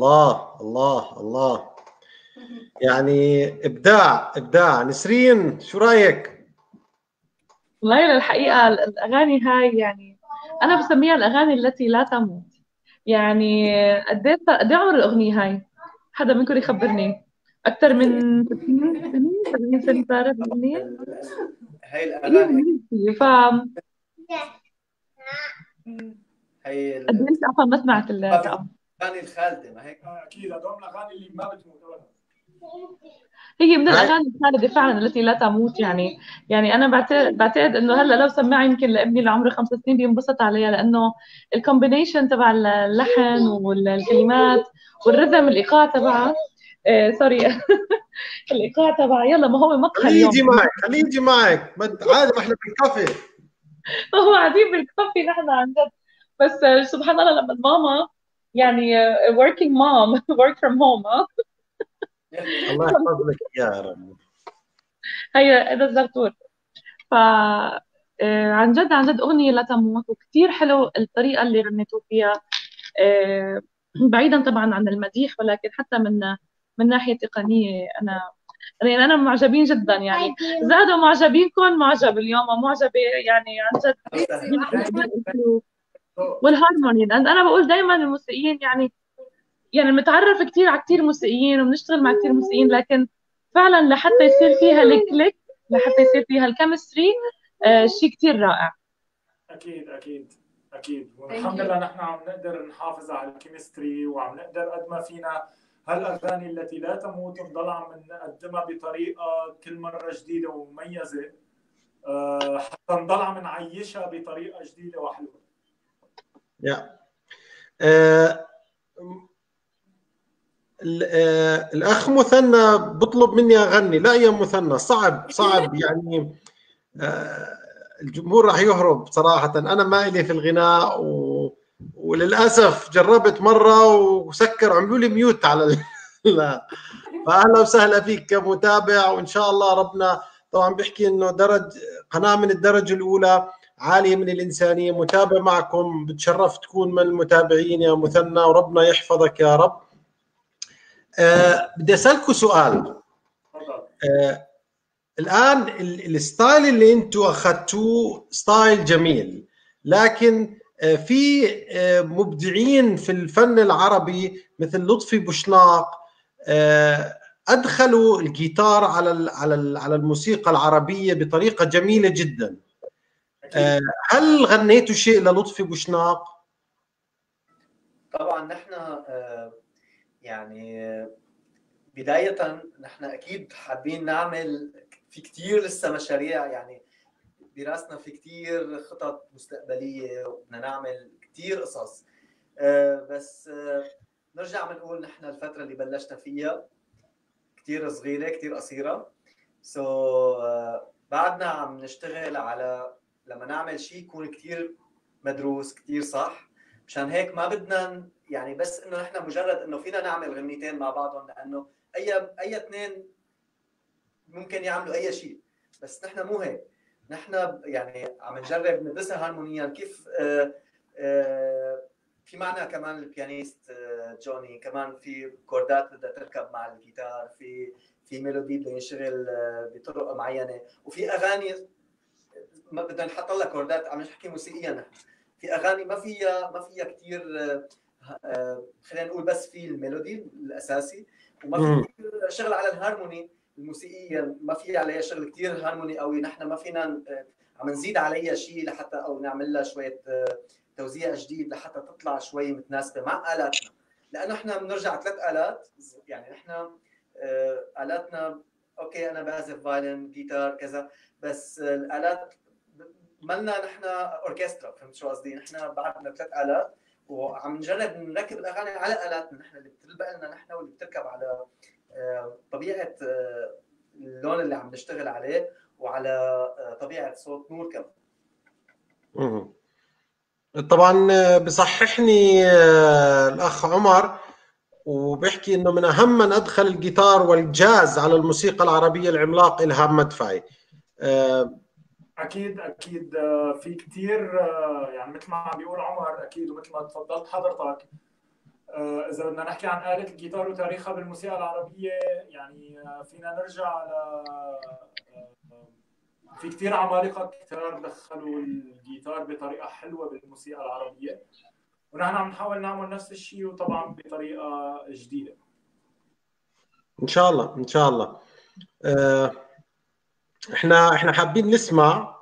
A: الله الله الله. يعني إبداع إبداع. نسرين شو رأيك؟
B: والله الحقيقة الأغاني هاي يعني أنا بسميها الأغاني التي لا تموت. يعني قد إيه قد إيه عمر الأغنية هاي؟ حدا منكم يخبرني؟ أكثر من 60 سنة 70 سنة صارت الأغنية؟
E: هاي الأغاني.
B: ف
E: هي
B: قد إيه ما سمعت
E: الاغاني الخالده ما هيك؟
D: آه، أكيد هدول الأغاني اللي ما بتموت ابدا
B: هي من الأغاني الخالدة فعلا التي لا تموت يعني يعني أنا بعتقد بعتقد إنه هلأ لو سمعها يمكن لابني اللي عمره خمس سنين بينبسط عليها لأنه ال combination تبع اللحن والكلمات وال rhythm الإيقاع تبعها آه sorry الإيقاع تبعها يلا ما هو مقهى
A: خليه
B: اليوم.
A: يجي معك خليه يجي معك. ما عادي ما إحنا بالكافي.
B: هو قاعدين بالكافي نحن عن جد. بس آه، سبحان الله لما الماما يعني آه، working mom work from home آه.
A: الله يحفظ لك اياه يا رب.
B: هي هذا الزرتور ف آه، عن جد عن جد أغنية لا تموت وكتير حلو الطريقة اللي غنيتوا فيها. آه، بعيدا طبعا عن المديح ولكن حتى من من ناحية تقنية أنا يعني أنا معجبين جدا يعني. زادوا معجبينكم معجب اليوم ومعجبة يعني عن جد. والهارموني لأن أنا بقول دائما الموسيقيين يعني يعني بنتعرف كثير على كثير موسيقيين وبنشتغل مع كثير موسيقيين لكن فعلا لحتى يصير فيها ال click لحتى يصير فيها ال chemistry آه شيء كثير رائع.
D: أكيد أكيد أكيد. والحمد لله نحن عم نقدر نحافظ على ال chemistry وعم نقدر قد ما فينا. هالأغاني التي لا تموت نضل عم نقدمها بطريقة كل مرة جديدة ومميزة آه، حتى نضل عم نعيشها بطريقة جديدة
A: وحلوة. آه، ال- آه، الأخ مثنى بطلب مني أغني. لا يا مثنى صعب صعب يعني آه، الجمهور راح يهرب صراحة. أنا ما إلي في الغناء و... وللأسف جربت مرة وسكر عملوا لي mute على ال... لا. فأهلا وسهلا فيك كمتابع وإن شاء الله ربنا طبعا بيحكي إنه درج قناة من الدرجه الأولى. عاليه من الإنسانية متابع معكم بتشرف تكون من المتابعين يا مثنى وربنا يحفظك يا رب. آه بدي أسألكم سؤال.
D: تفضل.
A: آه الآن ال- ال style اللي أنتم أخذتوه style جميل لكن آه في آه مبدعين في الفن العربي مثل لطفي بوشناق آه أدخلوا الجيتار على على الموسيقى العربية بطريقة جميلة جدا.
D: أكيد
A: هل غنيتوا شيء للطفي بوشناق؟
E: طبعا نحن آه، يعني آه، بداية نحن أكيد حابين نعمل في كتير لسه مشاريع يعني براسنا في كتير خطط مستقبلية وبدنا نعمل كتير قصص آه، بس آه، نرجع بنقول نحن الفترة اللي بلشنا فيها كتير صغيرة كتير قصيرة سو بعدنا عم نشتغل على لما نعمل شيء يكون كتير مدروس كتير صح؟ مشان هيك ما بدنا يعني بس إنه نحن مجرد إنه فينا نعمل غنيتين مع بعضهم لأنه أي أي اثنين ممكن يعملوا أي شيء بس نحن مو هيك. نحن يعني عم نجرب ندرسها هارمونيا. كيف آه آه في معنا كمان ال pianist آه جوني كمان في chord ات بدها تركب مع الجيتار في في melody بده ينشغل بطرق معينة. وفي أغاني ما بدنا نحط لها chord ات عم نحكي موسيقيا. نحن في أغاني ما فيها ما فيها كثير خلينا نقول بس في ال melody الأساسي
A: وما.
E: في شغل على الهارموني الموسيقية. ما في عليها شغل كثير هارموني قوي. نحن ما فينا ن- عم نزيد عليها شيء لحتى أو نعمل لها شوية آه، توزيع جديد لحتى تطلع شوي متناسبة مع آلاتنا. لأنه إحنا بنرجع ثلاث آلات يعني نحن آه، آلاتنا okay أنا بعزف violin جيتار كذا بس آه، الآلات مالنا نحن أوركسترا فهمت شو قصدي؟ نحن بعدنا ثلاث آلات وعم نجرب نركب الأغاني على آلاتنا نحن اللي بتلبق لنا نحن واللي بتركب على آه، طبيعة آه، اللون اللي عم نشتغل عليه وعلى آه، طبيعة صوت نور كمان.
A: طبعا بصححني الأخ عمر وبيحكي إنه من أهم من أدخل الجيتار والجاز على الموسيقى العربية العملاق إلهام مدفعي
D: أكيد أكيد. آه، في كثير يعني مثل ما عم بيقول عمر أكيد ومثل ما تفضلت حضرتك. آه، إذا بدنا نحكي عن آلة الجيتار وتاريخها بالموسيقى العربية يعني آه، فينا نرجع آه، في كثير عمالقة كثار دخلوا الجيتار بطريقة حلوة بالموسيقى العربية. ونحن عم نحاول نعمل نفس الشيء وطبعا بطريقة جديدة.
A: إن شاء الله إن شاء الله. آه، إحنا إحنا حابين نسمع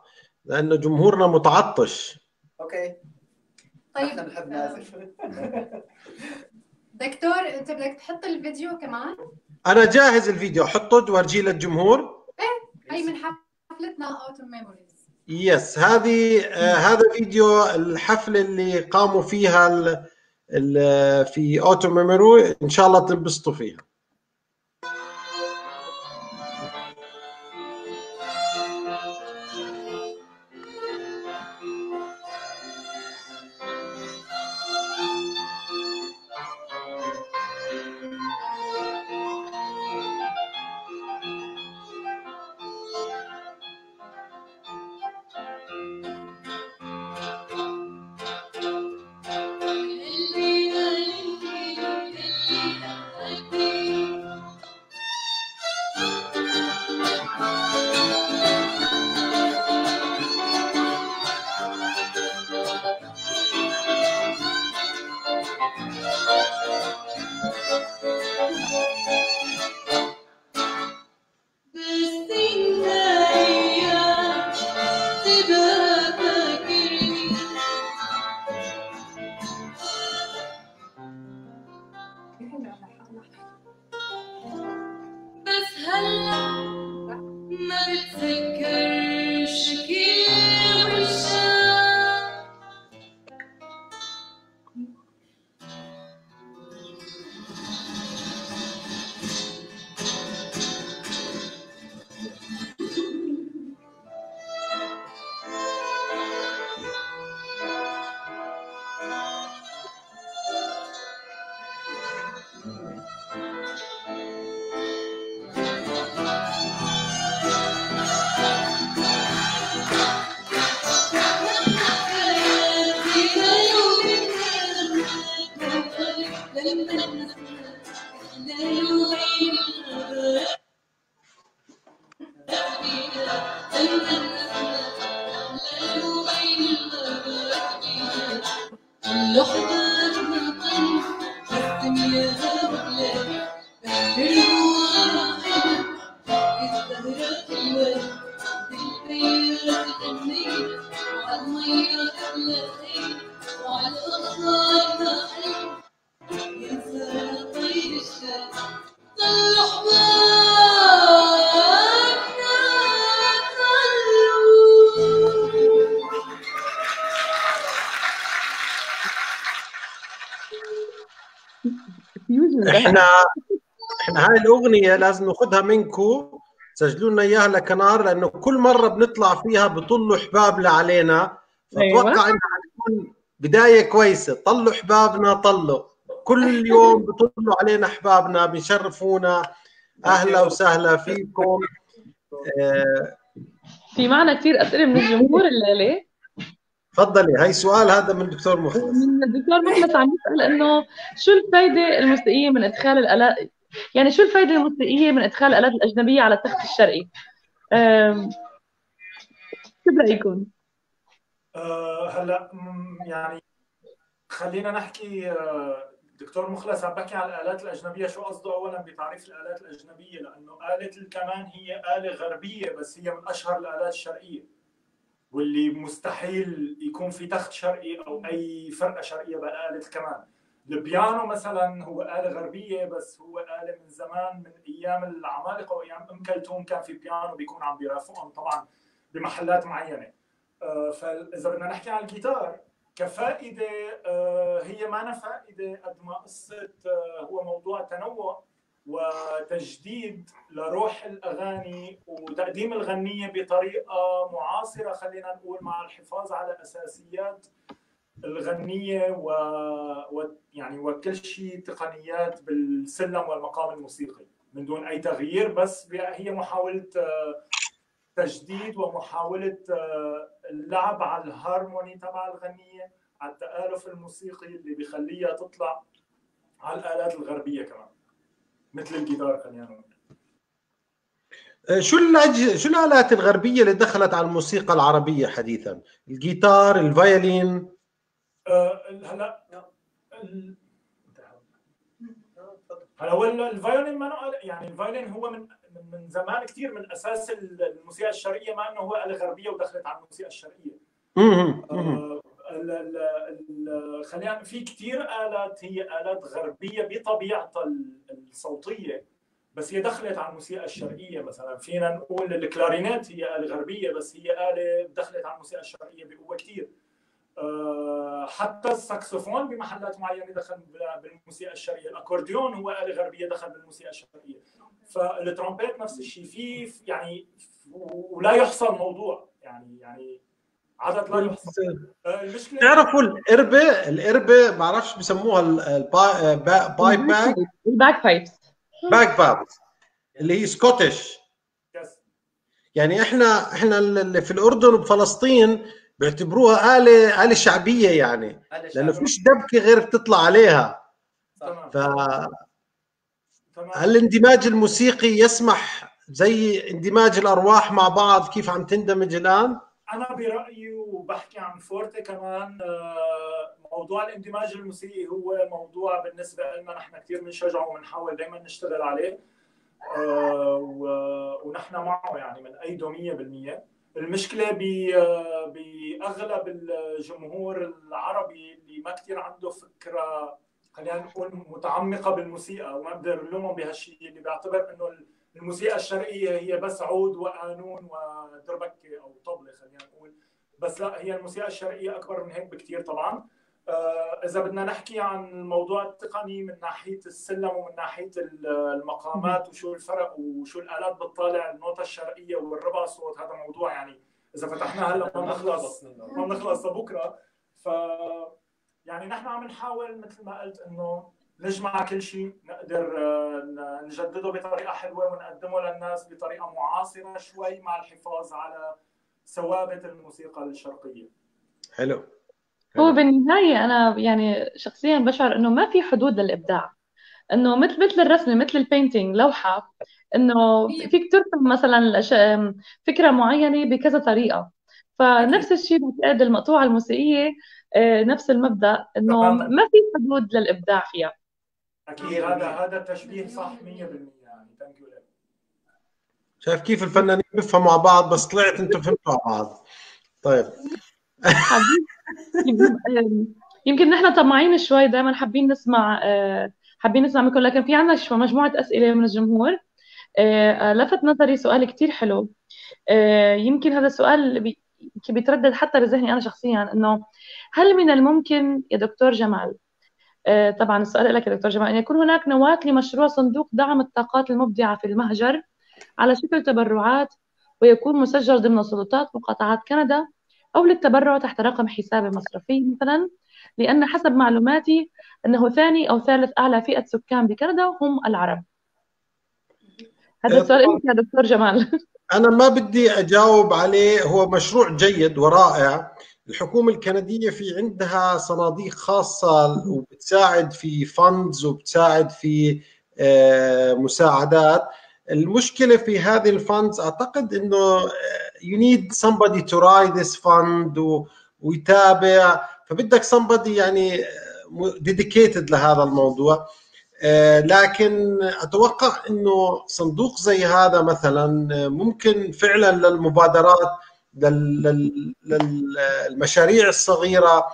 A: لأنه جمهورنا متعطش.
E: okay.
C: طيب.
E: بنحب نعزف
C: دكتور أنت بدك تحط الفيديو كمان؟
A: أنا جاهز الفيديو. حطه وأرجيه للجمهور.
C: هي من حفلتنا Ode to
A: Memories yes هذه آه هذا فيديو الحفله اللي قاموا فيها ال ال في Ode to Memory إن شاء الله تنبسطوا فيها. الأغنية لازم ناخذها منكم سجلوا لنا إياها لكنار لأنه كل مرة بنطلع فيها بطلوا حبابنا علينا.
B: أيوة.
A: فأتوقع إنها حتكون بداية كويسة. طلوا حبابنا طلوا. كل يوم بطلوا علينا حبابنا بيشرفونا. أهلا وسهلا فيكم. آه،
B: في معنا كثير أسئلة من الجمهور الليلة.
A: تفضلي. هاي سؤال هذا من الدكتور مخلص.
B: من الدكتور مخلص عم يسأل إنه شو الفائده الموسيقيه من إدخال الالات يعني شو الفائده الموسيقية من إدخال الالات الأجنبية على التخت الشرقي؟ شو برأيكم؟
D: آه، هلا يعني خلينا نحكي آه، دكتور مخلص عم بحكي عن الآلات الأجنبية شو قصده اولا بتعريف الآلات الأجنبية لأنه آلة الكمان هي آلة غربية بس هي من أشهر الآلات الشرقية واللي مستحيل يكون في تخت شرقي أو أي فرقة شرقية بآلة الكمان البيانو مثلا هو آلة غربية بس هو آلة من زمان من أيام العمالقة وأيام أم كلثوم كان في بيانو بيكون عم بيرافقهم طبعا بمحلات معينة. آه، فإذا بدنا نحكي عن الجيتار كفائدة آه، هي معنا فائدة قد ما قصة آه، هو موضوع تنوع وتجديد لروح الأغاني وتقديم الغنية بطريقة معاصرة خلينا نقول مع الحفاظ على أساسيات الغنية و... و... يعني وكل شيء تقنيات بالسلم والمقام الموسيقي من دون أي تغيير بس هي محاولة آه، تجديد ومحاولة آه، اللعب على الهارموني تبع الغنية على التآلف الموسيقي اللي بيخليها تطلع على الآلات الغربية كمان مثل الجيتار خلينا نقول
A: آه، شو الأج... شو الآلات الغربية اللي دخلت على الموسيقى العربية حديثا؟ الجيتار، الفيولين،
D: هلا. ال- هلا هو ال- الفيولين ما يعني الفيولين هو من من- من زمان كثير من أساس ال- الموسيقى الشرقية ما إنه هو آلة غربيه ودخلت على الموسيقى
A: الشرقية.
D: آه، خلينا في كثير آلات هي آلات غربية بطبيعتها ال- الصوتية بس هي دخلت على الموسيقى الشرقية مثلا. فينا نقول الكلارينيت هي آلة غربية بس هي آلة دخلت على الموسيقى الشرقية بقوة كثير آه، حتى الساكسوفون بمحلات معينة دخل بال- بالموسيقى الشرقية. الأكورديون هو آلة غربية دخل بالموسيقى الشرقية. فالترومبيت نفس الشيء. في يعني ولا يحصى الموضوع يعني يعني عدد لا يحصى آه، المشكلة
A: تعرفوا القربة القربة ما بعرفش بسموها ال pipe
B: bag ال
A: bagpipes bag؟ pipe اللي هي Scotch.
D: yes.
A: يعني إحنا إحنا اللي في الأردن وبفلسطين بيعتبروها آلة آلة شعبية يعني لأنه
E: شعب.
A: فيش دبكة غير بتطلع عليها.
D: تمام.
A: فهل
D: تمام.
A: الاندماج الموسيقي يسمح زي اندماج الأرواح مع بعض؟ كيف عم تندمج الآن؟
D: أنا برأيي وبحكي عن فورتي كمان آه، موضوع الاندماج الموسيقي هو موضوع بالنسبة لنا نحن كثير بنشجعه وبنحاول دائما نشتغل عليه آه، ونحن معه يعني من ايده 100% المشكلة باغلب الجمهور العربي اللي ما كثير عنده فكرة خلينا نقول متعمقة بالموسيقى وما بقدر نلومهم بهالشيء اللي بيعتبر إنه الموسيقى الشرقية هي بس عود وقانون ودربكة أو طبلة خلينا نقول. بس لا هي الموسيقى الشرقية أكبر من هيك بكثير طبعا. إذا بدنا نحكي عن الموضوع التقني من ناحية السلم ومن ناحية ال- المقامات وشو الفرق وشو الآلات بتطالع النوتة الشرقية والربع صوت هذا موضوع يعني إذا فتحناه هلا ما بنخلص. ما بنخلص بكرة. ف يعني نحن عم نحاول مثل ما قلت إنه نجمع كل شيء نقدر آه، نجدده بطريقة حلوة ونقدمه للناس بطريقة معاصرة شوي مع الحفاظ على ثوابت الموسيقى الشرقية.
A: حلو.
B: هو بالنهاية أنا يعني شخصيا بشعر إنه ما في حدود للإبداع. إنه مثل مثل الرسم مثل البينتينج لوحة. إنه فيك ترسم مثلا فكرة معينة بكذا طريقة. فنفس الشيء بعتقد المقطوعة الموسيقية آه، نفس المبدأ إنه. ما في حدود للإبداع فيها.
D: أكيد. هذا هذا التشبيه صح 100% يعني. ثانك يو لك
A: شايف كيف الفنانين بيفهموا مع بعض بس طلعت أنتم فهمتوا مع بعض. طيب.
B: يمكن- نحن طماعين شوي دائما حابين نسمع آه، حابين نسمع منكم لكن في عندنا شو مجموعة أسئلة من الجمهور. آه، آه، لفت نظري سؤال كتير حلو. يمكن هذا السؤال بيتردد حتى بذهني أنا شخصيا إنه هل من الممكن يا دكتور جمال طبعا السؤال لك يا دكتور جمال أن يكون هناك نواة لمشروع صندوق دعم الطاقات المبدعة في المهجر على شكل تبرعات ويكون مسجل ضمن سلطات مقاطعات كندا؟ أو للتبرع تحت رقم حساب مصرفي مثلا لأن حسب معلوماتي أنه ثاني أو ثالث أعلى فئة سكان بكندا هم العرب. هذا
A: إيه
B: السؤال. لك يا دكتور جمال.
A: أنا ما بدي أجاوب عليه هو مشروع جيد ورائع. الحكومة الكندية في عندها صناديق خاصة وبتساعد في فندز وبتساعد في آه، مساعدات. المشكلة في هذه الفندز أعتقد إنه you need somebody to ride this fund و- ويتابع. فبدك somebody يعني dedicated لهذا الموضوع. آه، لكن أتوقع إنه صندوق زي هذا مثلا آه، ممكن فعلا للمبادرات لل- لل- للمشاريع الصغيرة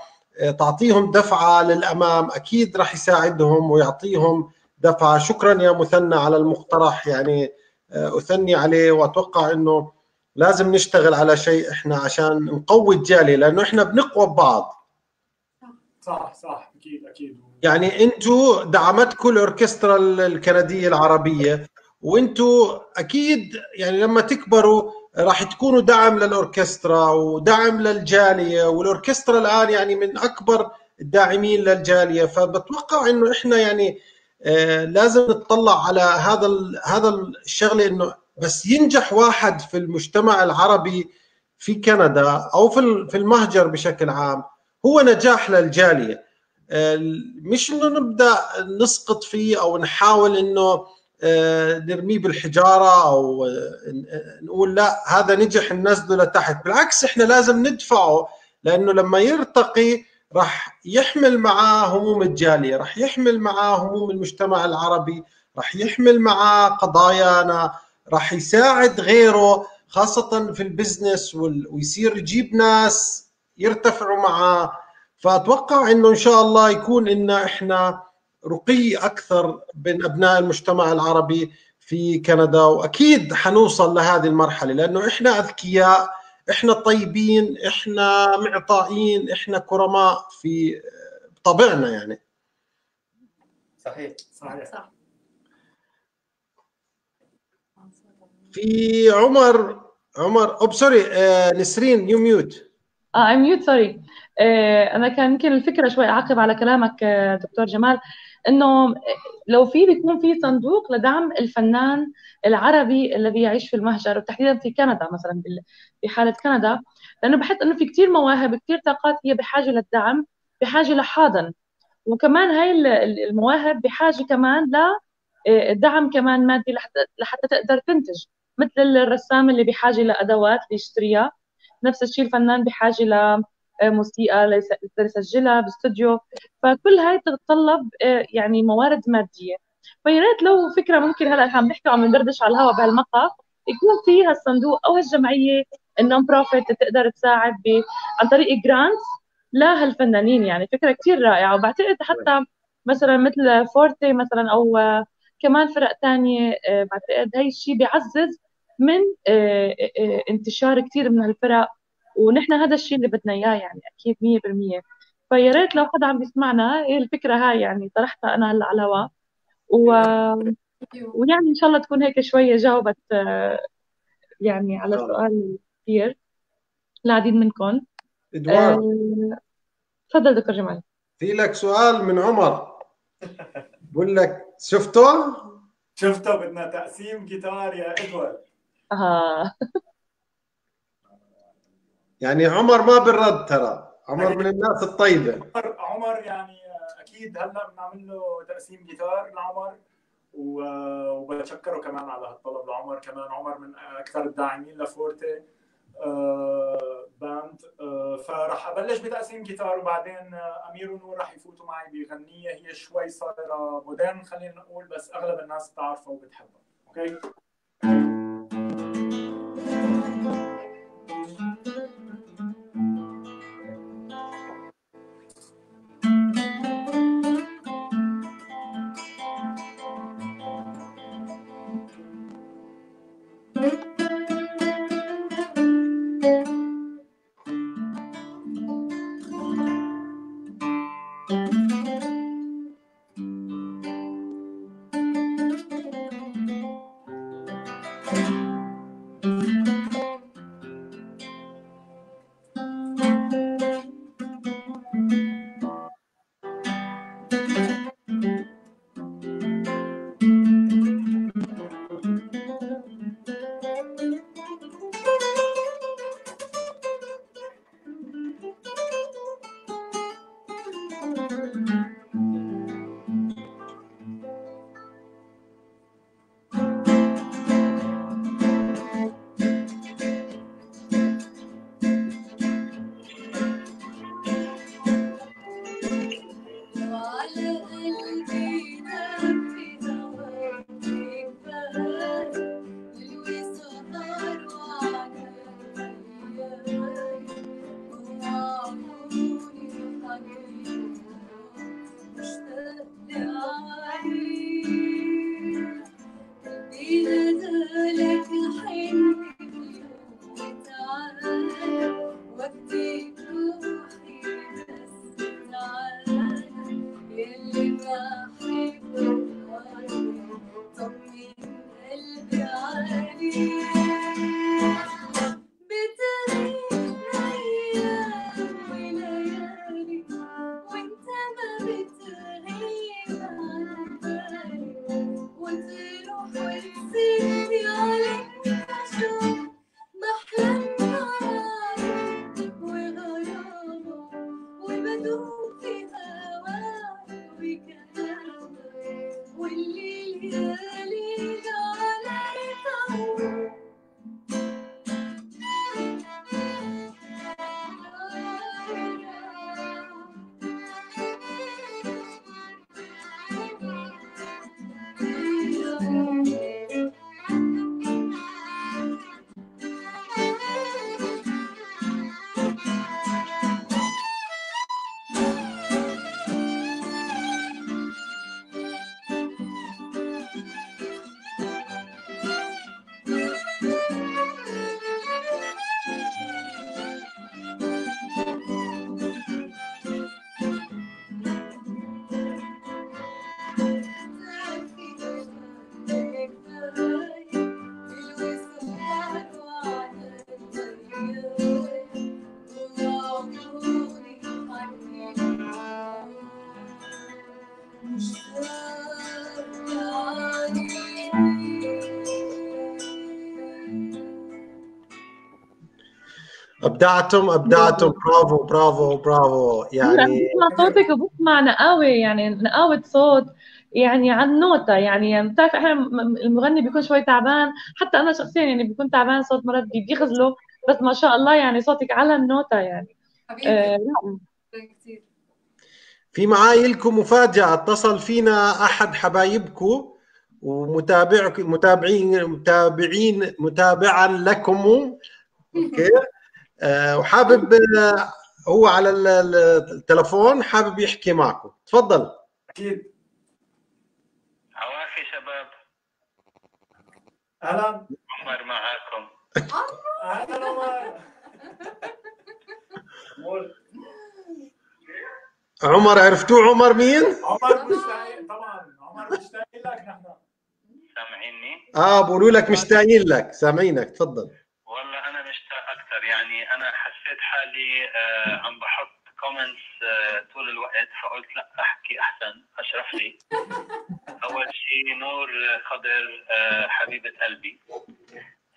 A: آه، تعطيهم دفعة للأمام أكيد راح يساعدهم ويعطيهم دفعه شكرا يا مثنى على المقترح يعني آه، أثني عليه وأتوقع إنه لازم نشتغل على شيء إحنا عشان نقوي الجالية لأنه إحنا بنقوى ببعض.
D: صح صح أكيد أكيد.
A: يعني إنتوا دعمتكم الاوركسترا الكندية العربية وإنتوا أكيد يعني لما تكبروا راح تكونوا دعم للأوركسترا ودعم للجالية والأوركسترا الآن يعني من أكبر الداعمين للجالية. فبتوقع إنه إحنا يعني لازم نتطلع على هذا هذا الشغلة إنه بس ينجح واحد في المجتمع العربي في كندا أو في في المهجر بشكل عام هو نجاح للجالية. آه، مش إنه نبدأ نسقط فيه أو نحاول إنه آه، نرميه بالحجارة أو آه، نقول لا هذا نجح ننزله لتحت بالعكس إحنا لازم ندفعه لأنه لما يرتقي راح يحمل معاه هموم الجالية راح يحمل معاه هموم المجتمع العربي راح يحمل معاه قضايانا راح يساعد غيره خاصة في البزنس ويصير يجيب ناس يرتفعوا معاه. فأتوقع إنه إن شاء الله يكون إن إحنا رقي أكثر بين أبناء المجتمع العربي في كندا وأكيد حنوصل لهذه المرحلة لأنه إحنا أذكياء إحنا طيبين إحنا معطائين إحنا كرماء في تبعنا يعني.
E: صحيح.
D: صحيح.
C: صح.
A: في عمر عمر أو sorry آه نسرين you mute
B: آه I'm mute sorry أنا كان يمكن الفكرة شوي أعقب على كلامك آه، دكتور جمال. إنه لو في بيكون في صندوق لدعم الفنان العربي الذي يعيش في المهجر وتحديدا في كندا مثلا في حاله كندا. لأنه بحس إنه في كثير مواهب كثير طاقات هي بحاجة للدعم بحاجة لحاضن. وكمان هاي ال- ال- المواهب بحاجة كمان ل آه، كمان مادي لحتى لحتى تقدر تنتج. مثل الرسام اللي بحاجة لأدوات ليشتريها نفس الشيء الفنان بحاجة لموسيقى ليس- ليسجلها باستوديو فكل هاي تتطلب آه، يعني موارد مادية. فيا ريت لو فكرة ممكن هلأ عم نحكي وعم ندردش على الهواء بهالمقطع يكون في هالصندوق أو هالجمعية ال non-profit تقدر تساعد عن طريق grants لهالفنانين. يعني فكرة كثير رائعة. وبعتقد حتى مثلا مثل فورتي مثلا أو آه، كمان فرق تانية آه، بعتقد هاي الشيء بيعزز من انتشار كثير من هالفرق ونحن هذا الشيء اللي بدنا إياه يعني أكيد 100% فيا ريت لو حدا عم بيسمعنا هي الفكرة هاي يعني طرحتها أنا هلأ على الهواء. و... ويعني إن شاء الله تكون هيك شوية جاوبت آه، يعني على
A: الله.
B: سؤال كثير العديد منكم.
A: إدوارد.
B: آه، تفضل دكتور جمال.
A: في لك سؤال من عمر. بقول لك شفته؟
D: شفته بدنا تقسيم جيتار يا إدوارد.
B: آه.
A: يعني عمر ما بالرد ترى. عمر من الناس الطيبة.
D: عمر عمر يعني أكيد هلأ بنعمل له تقسيم جيتار لعمر وبتشكره كمان على هالطلب لعمر. كمان عمر من أكثر الداعمين لفورتي آه، باند آه، فراح أبلش بتقسيم جيتار وبعدين آه، أمير ونور راح يفوتوا معي بغنية. هي شوي صايرة modern خلينا نقول بس أغلب الناس بتعرفها وبتحبها. okay؟
A: ابدعتم ابدعتم برافو برافو برافو
B: يعني
A: يعني
B: بسمع صوتك وبسمع نقاوة يعني نقاوة صوت يعني عن نوتة يعني بتعرف أحيانا م- المغني بيكون شوي تعبان حتى أنا شخصيا يعني بيكون تعبان صوت مرات بي- بيغزله بس ما شاء الله يعني صوتك على النوتة يعني.
C: حبيبي.
B: آه
C: كثير
A: في معاي لكم مفاجأة اتصل فينا أحد حبايبكم ومتابعكم متابعين متابعين متابعا لكم. أوكي. وحابب آه، هو على ال- ال- التلفون حابب يحكي معكم. تفضل.
D: أكيد.
G: عوافي شباب.
D: أهلا.
G: عمر معاكم.
D: أهلا عمر.
A: عمر عرفتوه عمر مين؟
D: عمر مشتاق طبعا. عمر مشتاق لك نحن.
G: سامعيني؟
A: آه بقولوا لك مشتاقين لك. سامعينك تفضل.
G: عم بحط comments آه طول الوقت. فقلت لا أحكي أحسن اشرف لي. أول شيء نور خضر آه حبيبة قلبي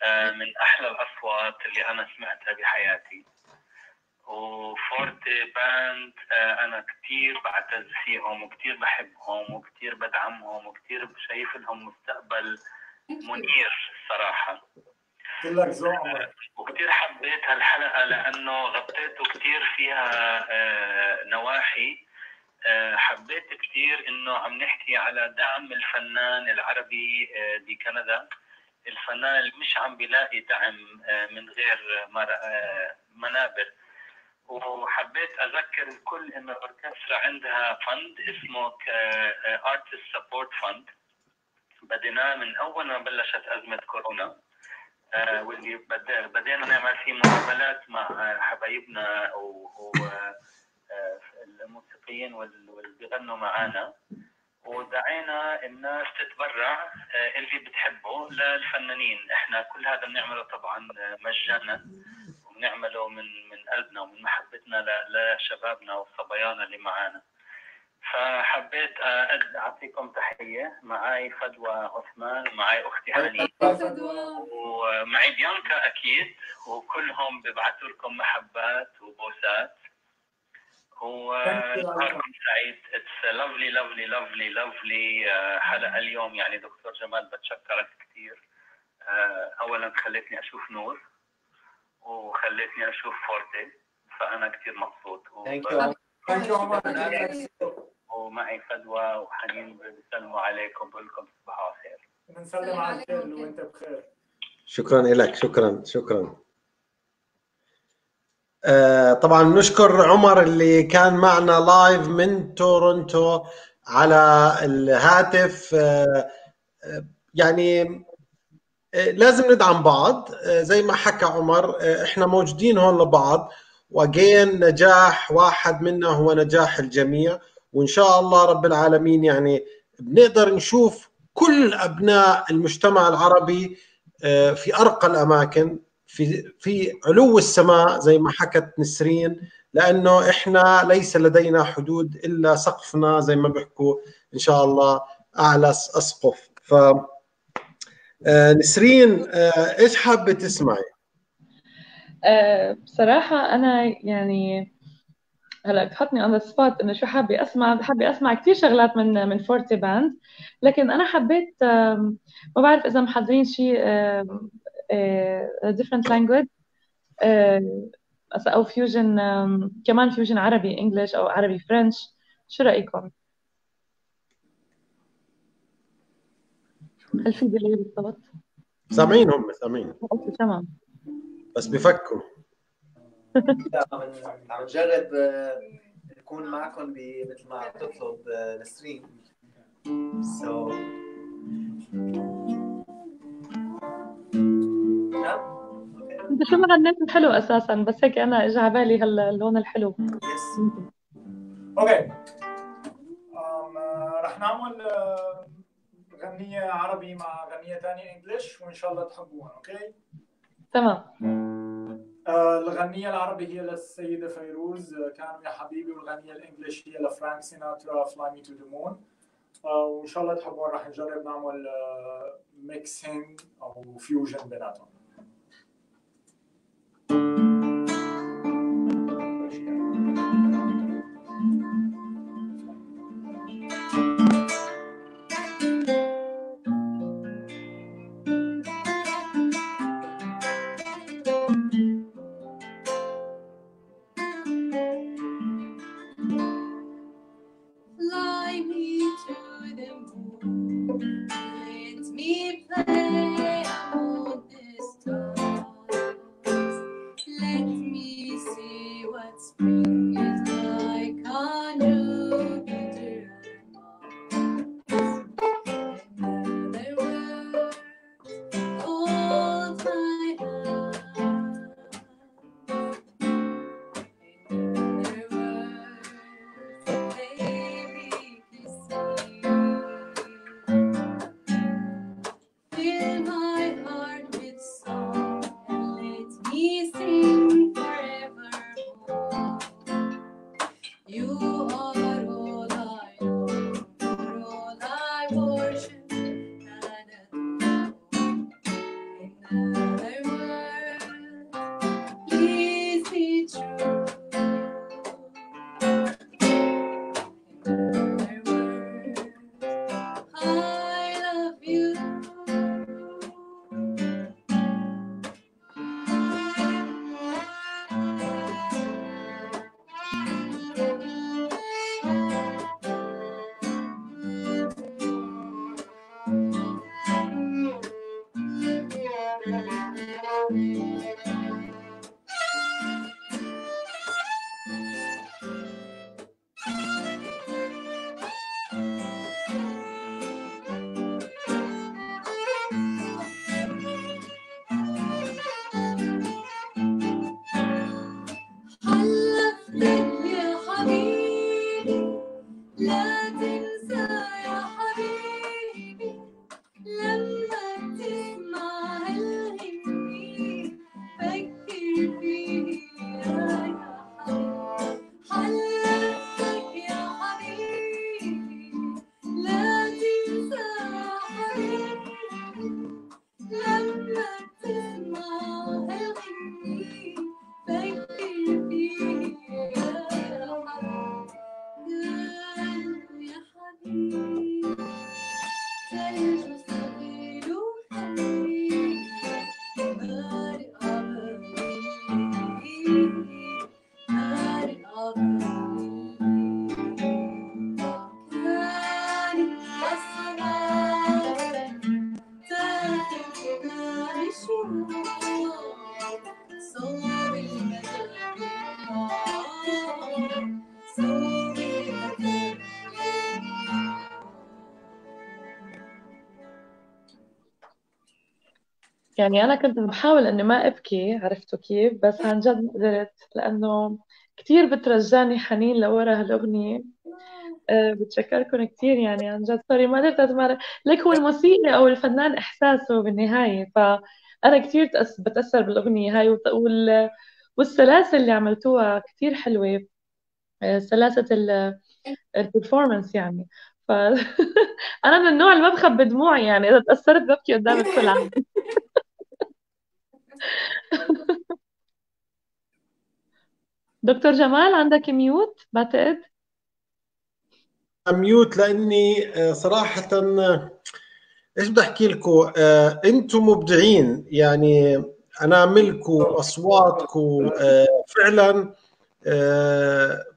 G: آه من أحلى الأصوات اللي أنا سمعتها بحياتي. وفورتي باند آه أنا كثير بعتز فيهم وكثير بحبهم وكثير بدعمهم وكثير شايف لهم مستقبل منير الصراحه
D: كلك عمر
G: وكثير حبيت هالحلقه لأنه غطيته كثير فيها آه، نواحي. آه، حبيت كثير إنه عم نحكي على دعم الفنان العربي آه، بكندا. الفنان اللي مش عم بيلاقي دعم من غير منابر. وحبيت أذكر الكل إنه الاوركسترا عندها فند اسمه artist support fund. بديناه من أول ما بلشت أزمة كورونا. واللي بد- بدينا نعمل فيه مقابلات مع آه، حبايبنا والموسيقيين واللي بيغنوا معنا ودعينا الناس تتبرع آه، اللي بتحبه للفنانين. إحنا كل هذا بنعمله طبعا آه، مجانا. وبنعمله من من قلبنا ومن محبتنا لشبابنا وصبايانا اللي معانا. فحبيت آه، أعطيكم تحية. معي فدوى عثمان ومعي أختي حنين ومعي بيانكا أكيد وكلهم بيبعثوا لكم محبات وبوسات. ونهاركم سعيد. it's lovely lovely lovely lovely حلقة اليوم. يعني دكتور جمال بتشكرك كثير اولا خلتني أشوف نور وخلتني أشوف فورتي فأنا كثير مبسوط.
E: thank
D: you thank you
G: ومعي فدوى وحنين بيسلموا عليكم بقول لكم تصبحوا على خير
D: بنسلم على الكل وانت بخير.
A: شكرا لك شكرا شكرا. آه، طبعا نشكر عمر اللي كان معنا live من تورونتو على الهاتف. آه، آه، يعني لازم ندعم بعض. زي ما حكى عمر إحنا موجودين هون لبعض. وأجين نجاح واحد منا هو نجاح الجميع. وإن شاء الله رب العالمين يعني بنقدر نشوف كل أبناء المجتمع العربي آه، في أرقى الأماكن في في علو السماء زي ما حكت نسرين لأنه إحنا ليس لدينا حدود إلا سقفنا زي ما بيحكوا إن شاء الله أعلى أسقف ف آه، نسرين آه، إيش حابة تسمعي؟
B: بصراحة أنا يعني هلا بتحطني on the spot إنه شو حابة أسمع حابة أسمع كثير شغلات من من فورتي باند. لكن أنا حبيت ما بعرف إذا محضرين شيء آم، آه، different language آه، أو fusion كمان fusion عربي English أو عربي French شو رأيكم؟ هل في دليل بالضبط؟
A: سامعين هم سامعين.
B: تمام.
A: بس بفكروا.
E: لا، عم نجرب آه، نكون معكم ب- مثل ما عم تطلب آه، نسرين سو نعم؟
B: انت شو غنيت حلو أساسا بس هيك أنا اجى على بالي هاللون الحلو.
E: يس
D: أوكي أم، آه، رح نعمل آه، غنية عربي مع غنية ثانية English وإن شاء الله تحبوها okay
B: تمام.
D: آه، الغنية العربي هي للسيدة فيروز. آه، كانوا يا حبيبي والغنية ال English هي لفرانك سيناترا Fly Me to the Moon وإن شاء الله تحبون راح نجرب نعمل mixing أو fusion بيناتهم.
B: يعني أنا كنت بحاول إني ما أبكي عرفتوا كيف؟ بس عن جد ما قدرت لأنه كتير بترجعني حنين لورا هالأغنية. أه بتشكركم كتير يعني عن جد. sorry ما قدرت أتمرن. لك هو الموسيقى أو الفنان إحساسه بالنهاية فأنا كتير تأس بتأثر بالأغنية هاي وال... والسلاسة اللي عملتوها كتير حلوة. أه، سلاسة ال... ال performance يعني. ف أنا من النوع اللي ما بخبي دموعي يعني إذا تأثرت ببكي قدام الكل دكتور جمال عندك mute بعتقد
A: mute لأني آه، صراحة إيش بدي أحكي لكم؟ آه، أنتم مبدعين. يعني اناملكم اصواتكم آه، فعلا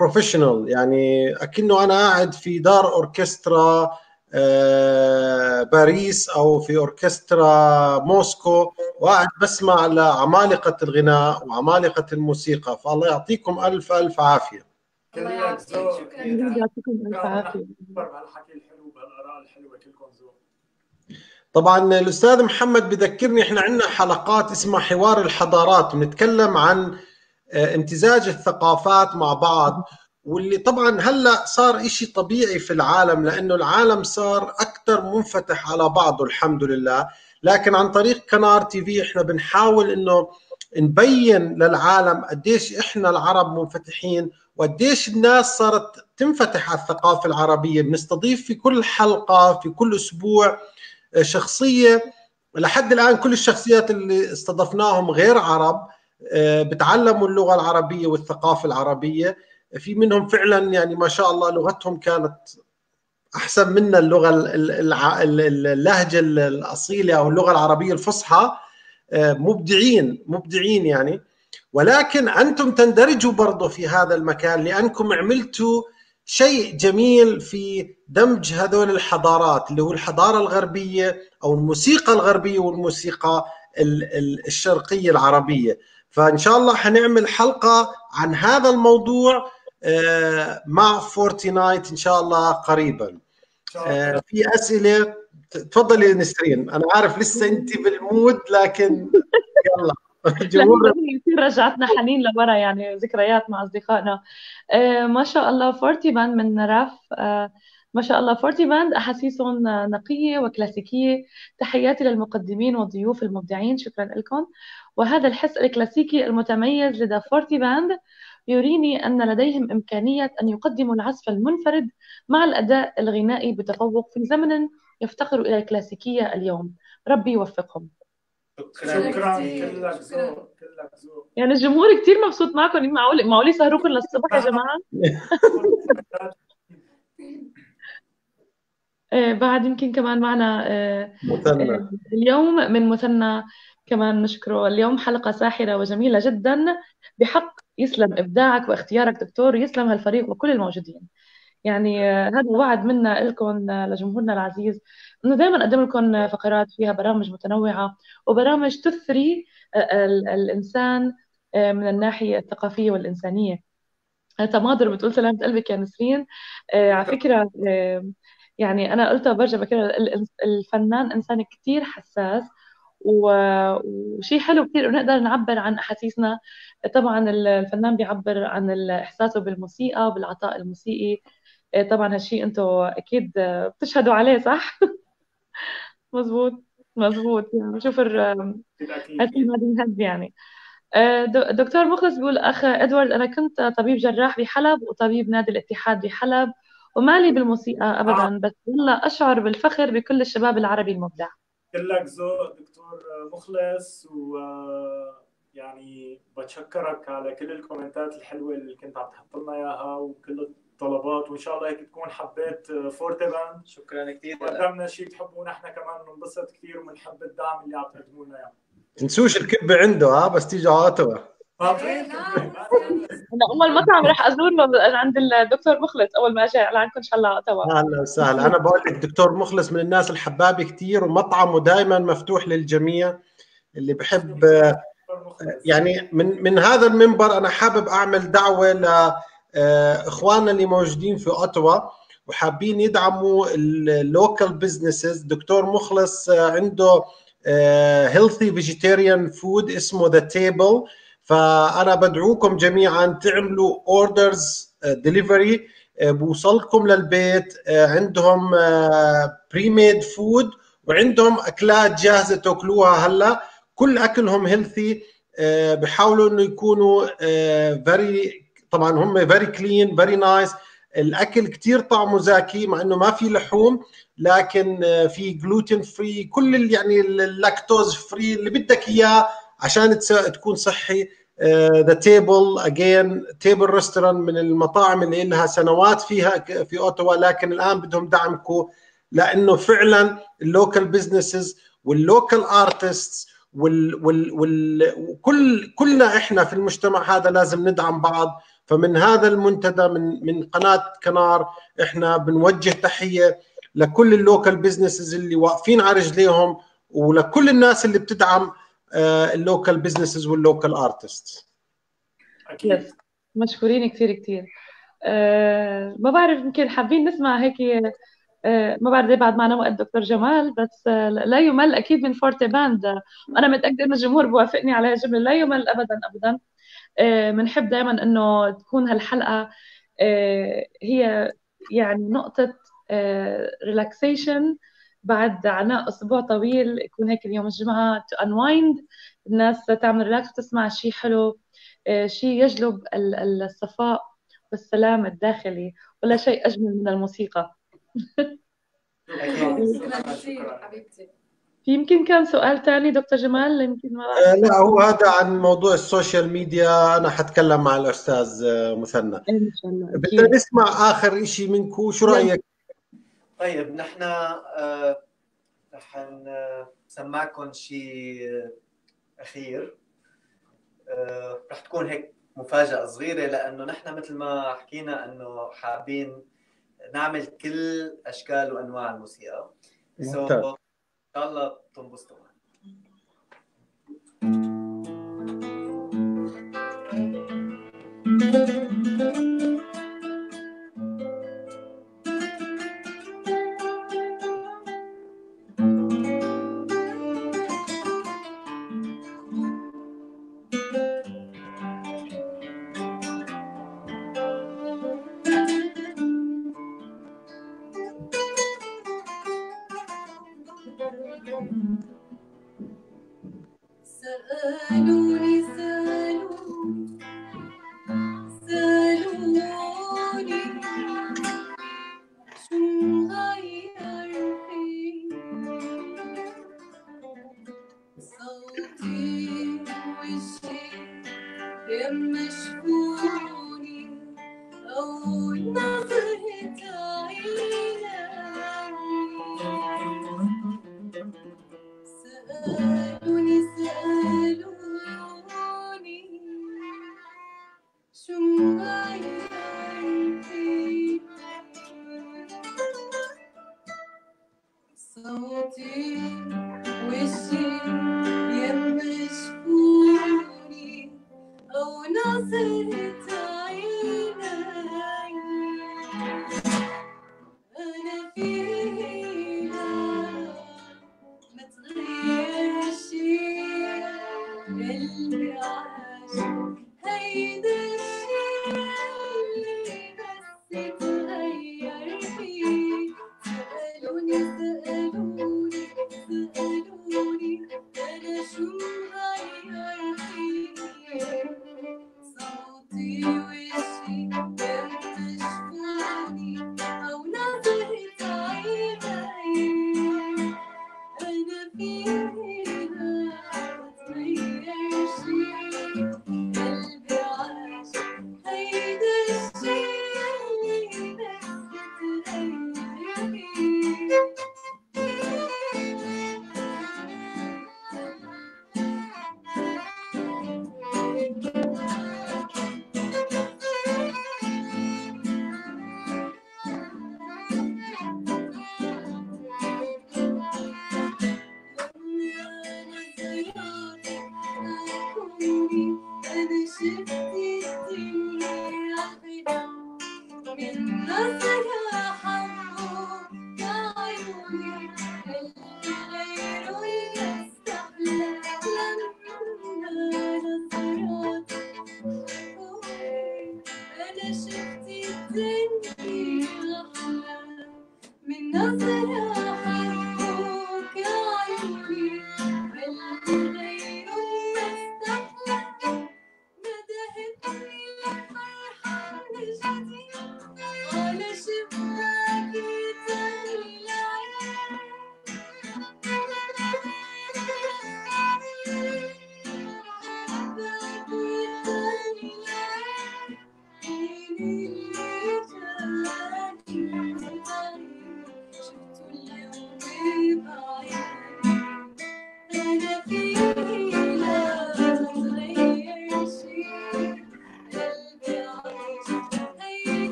A: professional يعني أكنه أنا قاعد في دار أوركسترا باريس أو في أوركسترا موسكو. وقاعد بسمع لعمالقة الغناء وعمالقة الموسيقى فالله يعطيكم ألف ألف عافية.
C: الله شكرا.
B: يعطيكم ألف عافية.
D: نكبر بهالحكي الحلو بهالاراء الحلوة كلكم ذوق
A: طبعا الأستاذ محمد بذكرني إحنا عندنا حلقات اسمها حوار الحضارات بنتكلم عن آه، امتزاج الثقافات مع بعض. واللي طبعا هلأ صار إشي طبيعي في العالم لأنه العالم صار أكثر منفتح على بعضه الحمد لله. لكن عن طريق كنار تي في إحنا بنحاول إنه نبين للعالم قديش إحنا العرب منفتحين وقديش الناس صارت تنفتح على الثقافة العربية. بنستضيف في كل حلقة في كل أسبوع شخصية. لحد الآن كل الشخصيات اللي استضفناهم غير عرب آه، بتعلموا اللغة العربية والثقافة العربية. في منهم فعلا يعني ما شاء الله لغتهم كانت أحسن منا اللغة اللهجة الأصيلة أو اللغة العربية الفصحى آه، مبدعين مبدعين يعني. ولكن أنتم تندرجوا برضه في هذا المكان لأنكم عملتوا شيء جميل في دمج هذول الحضارات اللي هو الحضارة الغربية أو الموسيقى الغربية والموسيقى ال- ال- الشرقية العربية. فإن شاء الله حنعمل حلقة عن هذا الموضوع مع فورتي نايت إن شاء الله قريبا.
D: إن شاء الله.
A: آه، في أسئلة. تفضلي نسرين. أنا عارف لسه أنت بال mood لكن يلا. جمهور
B: كثير رجعتنا حنين لورا يعني ذكريات مع أصدقائنا. آه ما شاء الله Forte Band من آه ما شاء الله Forte Band أحاسيسهم نقية وكلاسيكية. تحياتي للمقدمين والضيوف المبدعين. شكرا لكم. وهذا الحس الكلاسيكي المتميز لدى Forte Band. يريني أن لديهم إمكانية أن يقدموا العزف المنفرد مع الأداء الغنائي بتفوق في زمن يفتقر إلى الكلاسيكية اليوم. ربي يوفقهم.
E: شكرا.
D: شكرا.
C: كتير.
D: كلك
C: شكراً.
D: ذوق كلك ذوق
B: يعني الجمهور كتير مبسوط معكم. معقول معقول يسهروكم للصبح يا جماعة؟ آه بعد يمكن كمان معنا آه
A: مثنى.
B: آه اليوم من مثنى كمان نشكره. اليوم حلقة ساحرة وجميلة جدا. بحق يسلم إبداعك واختيارك دكتور ويسلم هالفريق وكل الموجودين. يعني آه هذا وعد منا لكم آه لجمهورنا العزيز إنه دائما نقدم لكم فقرات فيها برامج متنوعة وبرامج تثري آه ال- الإنسان آه من الناحية الثقافية والإنسانية. تماضر بتقول سلامة قلبك يا نسرين. آه على فكرة آه يعني أنا قلتها برجع بكرر ال- الفنان إنسان كتير حساس. وشيء حلو كتير إنه نقدر نعبر عن أحاسيسنا. طبعا ال- الفنان بيعبر عن إحساسه بالموسيقى وبالعطاء الموسيقي. آه طبعا هالشيء أنتم أكيد آه، بتشهدوا عليه صح؟ مزبوط مزبوط. يعني شوف الر-
D: أكيد أكيد.
B: هالشيء ما يعني. آه، د- دكتور مخلص بيقول أخ إدوارد أنا كنت طبيب جراح بحلب وطبيب نادي الاتحاد بحلب ومالي بالموسيقى أبدا بس والله أشعر بالفخر بكل الشباب العربي المبدع.
D: كلك ذوق دكتور مخلص و يعني بتشكرك على كل الكومنتات الحلوة اللي كنت عم تحط لنا إياها وكل الطلبات وإن شاء الله هيك تكون حبيت Forte Band
E: شكرا كثير
D: وقدمنا شيء بتحبوه نحن كمان بننبسط كثير وبنحب الدعم اللي عم تقدموا لنا إياه.
A: تنسوش الكبة عنده ها بس تيجوا على
D: أوتاوا
C: إيه،
D: في-
C: نعم.
B: أنا أول مطعم رح أزوره عند الدكتور مخلص. أول ما أجي عندكم إن شاء الله أوتاوا.
A: أهلا وسهلا. أنا بقول لك دكتور مخلص من الناس الحبابة كثير ومطعمه دائما مفتوح للجميع. اللي بحب. يعني من من هذا المنبر أنا حابب أعمل دعوة ل آه، إخواننا اللي موجودين في أوتاوا وحابين يدعموا ال local businesses دكتور مخلص عنده healthy vegetarian food اسمه The Table فأنا بدعوكم جميعا تعملوا orders delivery بوصلكم للبيت آه، عندهم pre-made food وعندهم أكلات جاهزة تأكلوها هلا. كل أكلهم healthy بحاولوا إنه يكونوا very طبعا هم very clean very nice الأكل كتير طعمه زاكي مع إنه ما في لحوم لكن آه، في gluten free كل يعني ال lactose free اللي بدك إياه عشان تكون صحي The Table again Table Restaurant من المطاعم اللي لها سنوات فيها في أوتاوا لكن الآن بدهم دعمكم لأنه فعلا ال local businesses وال local artists وال وال وال وكل كلنا إحنا في المجتمع هذا لازم ندعم بعض. فمن هذا المنتدى من من قناة كنار إحنا بنوجه تحية لكل ال local businesses اللي واقفين على رجليهم ولكل الناس اللي بتدعم ال local businesses وال
D: local
B: artist أكيد. yes. مشكورين كثير كثير. أه ما بعرف يمكن حابين نسمع هيك أه ما بعرف ليه بعد معنا وقت دكتور جمال بس أه لا يمل أكيد من Forte Band. أه أنا متأكدة إنه الجمهور بوافقني على هالجمله لا يمل ابدا ابدا. بنحب دائما إنه تكون هالحلقة هي يعني نقطة relaxation بعد عناء أسبوع طويل يكون هيك اليوم الجمعة to unwind الناس تعمل relax وتسمع شيء حلو شيء يجلب الصفاء والسلام الداخلي ولا شيء أجمل من الموسيقى. يمكن كان سؤال ثاني دكتور جمال؟ يمكن ما
A: آه لا هو هذا عن موضوع ال social media. أنا حتكلم مع الأستاذ مثنى.
B: إن شاء الله
A: بدنا نسمع آخر شيء منكم. شو رأيك؟
E: طيب نحن آه رح نسمعكم شيء أخير. آه رح تكون هيك مفاجأة صغيرة لأنه نحن مثل ما حكينا أنه حابين نعمل كل أشكال وأنواع الموسيقى. so, إن شاء الله تنبسطوا.
F: سألوني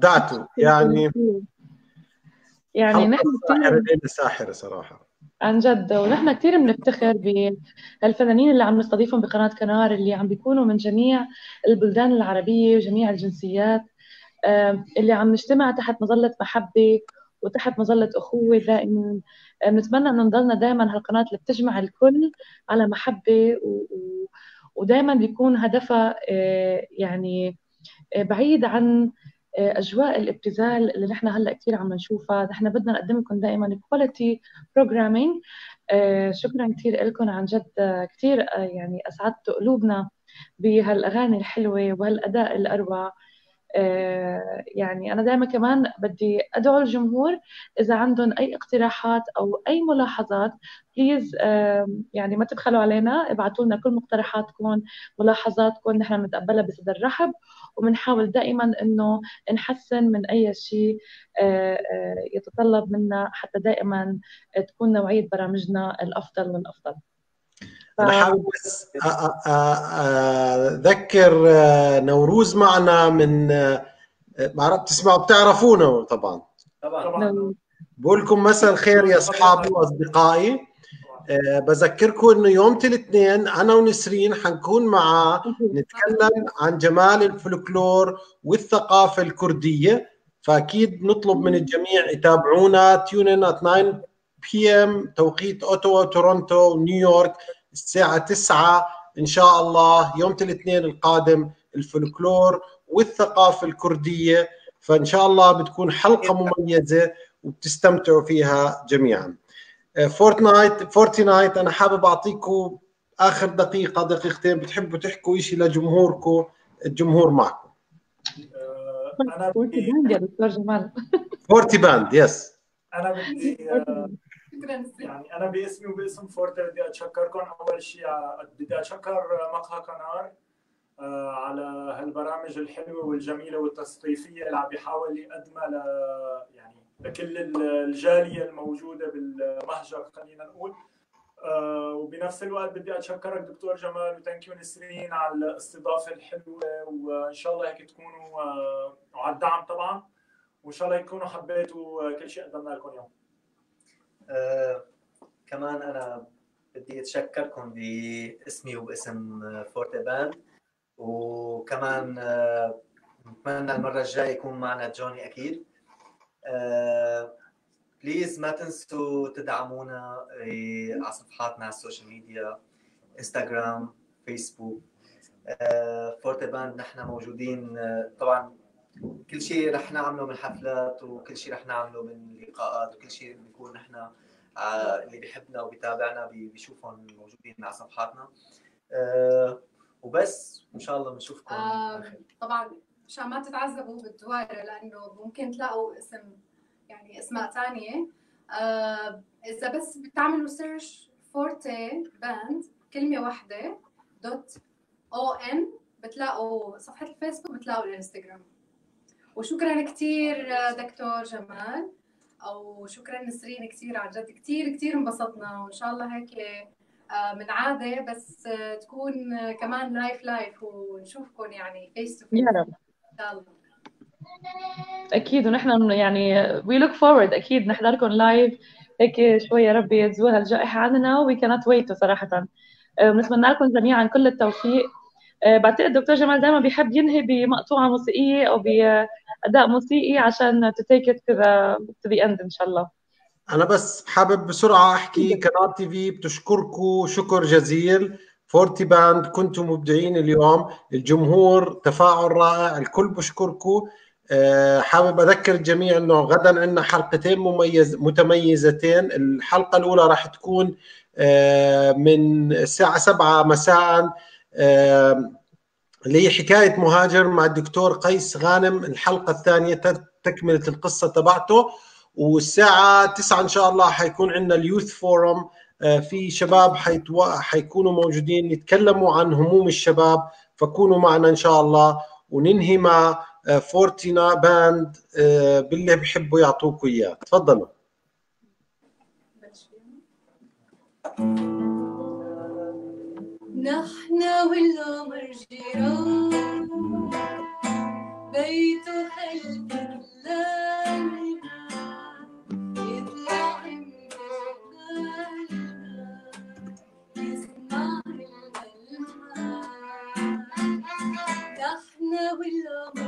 A: ابدعتوا يعني
B: يعني نحن
A: ليلة ساحرة صراحة.
B: عن جد ونحن كثير بنفتخر بالفنانين اللي عم نستضيفهم بقناة كنار اللي عم بيكونوا من جميع البلدان العربية وجميع الجنسيات اللي عم نجتمع تحت مظلة محبة وتحت مظلة أخوة دائما. آم، نتمنى إنه نضلنا دائما هالقناة اللي بتجمع الكل على محبة و... و... ودائما بيكون هدفها آه، يعني آه، بعيد عن آه، أجواء الابتذال اللي نحن هلأ كثير عم نشوفها، نحن بدنا نقدم لكم دائما quality programming شكرا كثير لكم عن جد. آه، كثير آه، يعني أسعدتوا قلوبنا بهالأغاني الحلوة وهالأداء الأروع. آه، يعني أنا دائما كمان بدي أدعو الجمهور إذا عندهم أي اقتراحات أو أي ملاحظات please يعني ما تبخلوا علينا. ابعتوا لنا كل مقترحاتكم ملاحظاتكم. نحن بنتقبلها بصدر رحب. وبنحاول دائما إنه نحسن من أي شيء آه، آه، يتطلب منا حتى دائما تكون نوعية برامجنا الأفضل والأفضل
A: أنا حابب بس أذكر آه، نوروز معنا من آه، بعرف تسمعوا بتعرفونه طبعا.
E: طبعا.
D: طبعا
A: بقول لكم مساء الخير يا أصحابي وأصدقائي. آه، بذكركم إنه يوم الاثنين أنا ونسرين حنكون معاه نتكلم عن جمال الفلكلور والثقافة الكردية. فأكيد نطلب من الجميع يتابعونا tune in at 9 PM توقيت أوتاوا تورونتو نيويورك الساعة 9 إن شاء الله يوم الاثنين القادم الفلكلور والثقافة الكردية. فإن شاء الله بتكون حلقة مميزة وبتستمتعوا فيها جميعا. فورتنايت فورتنايت أنا حابب اعطيكم آخر دقيقة دقيقتين بتحبوا تحكوا شيء لجمهوركم الجمهور معكم
D: آه،
B: أنا
D: بدي
B: باند يا دكتور جمال.
A: فورتي باند yes
D: أنا بدي آه، يعني أنا باسمي وباسم فورتي بدي أتشكركم. أول شيء بدي أتشكر مقهى قنار آه، على هالبرامج الحلوة والجميلة والتثقيفيه اللي عم بيحاول يقدمها ل يعني لكل ال- الجالية الموجودة بالمهجر خلينا نقول. آه، وبنفس الوقت بدي أتشكرك دكتور جمال و thank you نسرين على الاستضافة الحلوة وإن شاء الله هيك تكونوا آه، وعلى الدعم طبعا. وإن شاء الله تكونوا حبيتوا كل شيء قدمنا لكم اليوم.
E: آه، كمان أنا بدي أتشكركم باسمي وباسم فورتي باند وكمان آه، نتمنى المرة الجاية يكون معنا جوني أكيد. آه، please ما تنسوا تدعمونا آه، على صفحاتنا على ال social media انستغرام فيسبوك آه، فورتي باند نحن موجودين آه، طبعا كل شيء رح نعمله من حفلات وكل شيء رح نعمله من لقاءات وكل شيء بيكون نحن آه، اللي بيحبنا وبيتابعنا بي- بيشوفهم موجودين على صفحاتنا آه، وبس إن شاء الله بنشوفكم
C: آه،. طبعا مشان ما تتعذبوا بالدوارة لأنه ممكن تلاقوا اسم يعني أسماء ثانية آه، إذا بس بتعملوا search فورتي باند كلمة واحدة dot ON بتلاقوا صفحة الفيسبوك بتلاقوا الإنستغرام. وشكرا كثير دكتور جمال. أو شكرا نسرين كثير عن جد كثير كثير انبسطنا. وإن شاء الله هيك آه، من عادة بس آه، تكون آه، كمان live live ونشوفكم يعني face to face
B: يا رب.
C: شاء الله
B: أكيد ونحن يعني we look forward أكيد نحضركم live هيك شوي يا رب يزول هالجائحة عننا وي كانت ويتو صراحة. آه، بنتمنى لكم جميعا كل التوفيق. آه، بعتقد الدكتور جمال دائما بيحب ينهي بمقطوعة موسيقية أو بأداء موسيقي عشان it to the to the end إن شاء الله.
A: أنا بس حابب بسرعة أحكي قنار TV بتشكركم شكر جزيل. فورتي باند كنتم مبدعين اليوم. الجمهور تفاعل رائع. الكل بشكركم. آه، حابب أذكر الجميع إنه غدا عندنا حلقتين مميز متميزتين. الحلقة الأولى راح تكون آه، من الساعة 7 مساء آه، اللي هي حكايه مهاجر مع الدكتور قيس غانم. الحلقة الثانية تكملة القصة تبعته. والساعة 9 إن شاء الله حيكون عندنا ال youth forum. في شباب حيتو... حيكونوا موجودين يتكلموا عن هموم الشباب فكونوا معنا إن شاء الله وننهي مع آه، فورتي باند آه، باللي بحبوا يعطوكوا إياه تفضلوا.
F: نحن والقمر جيران بيته خلف نحن والقمر جيران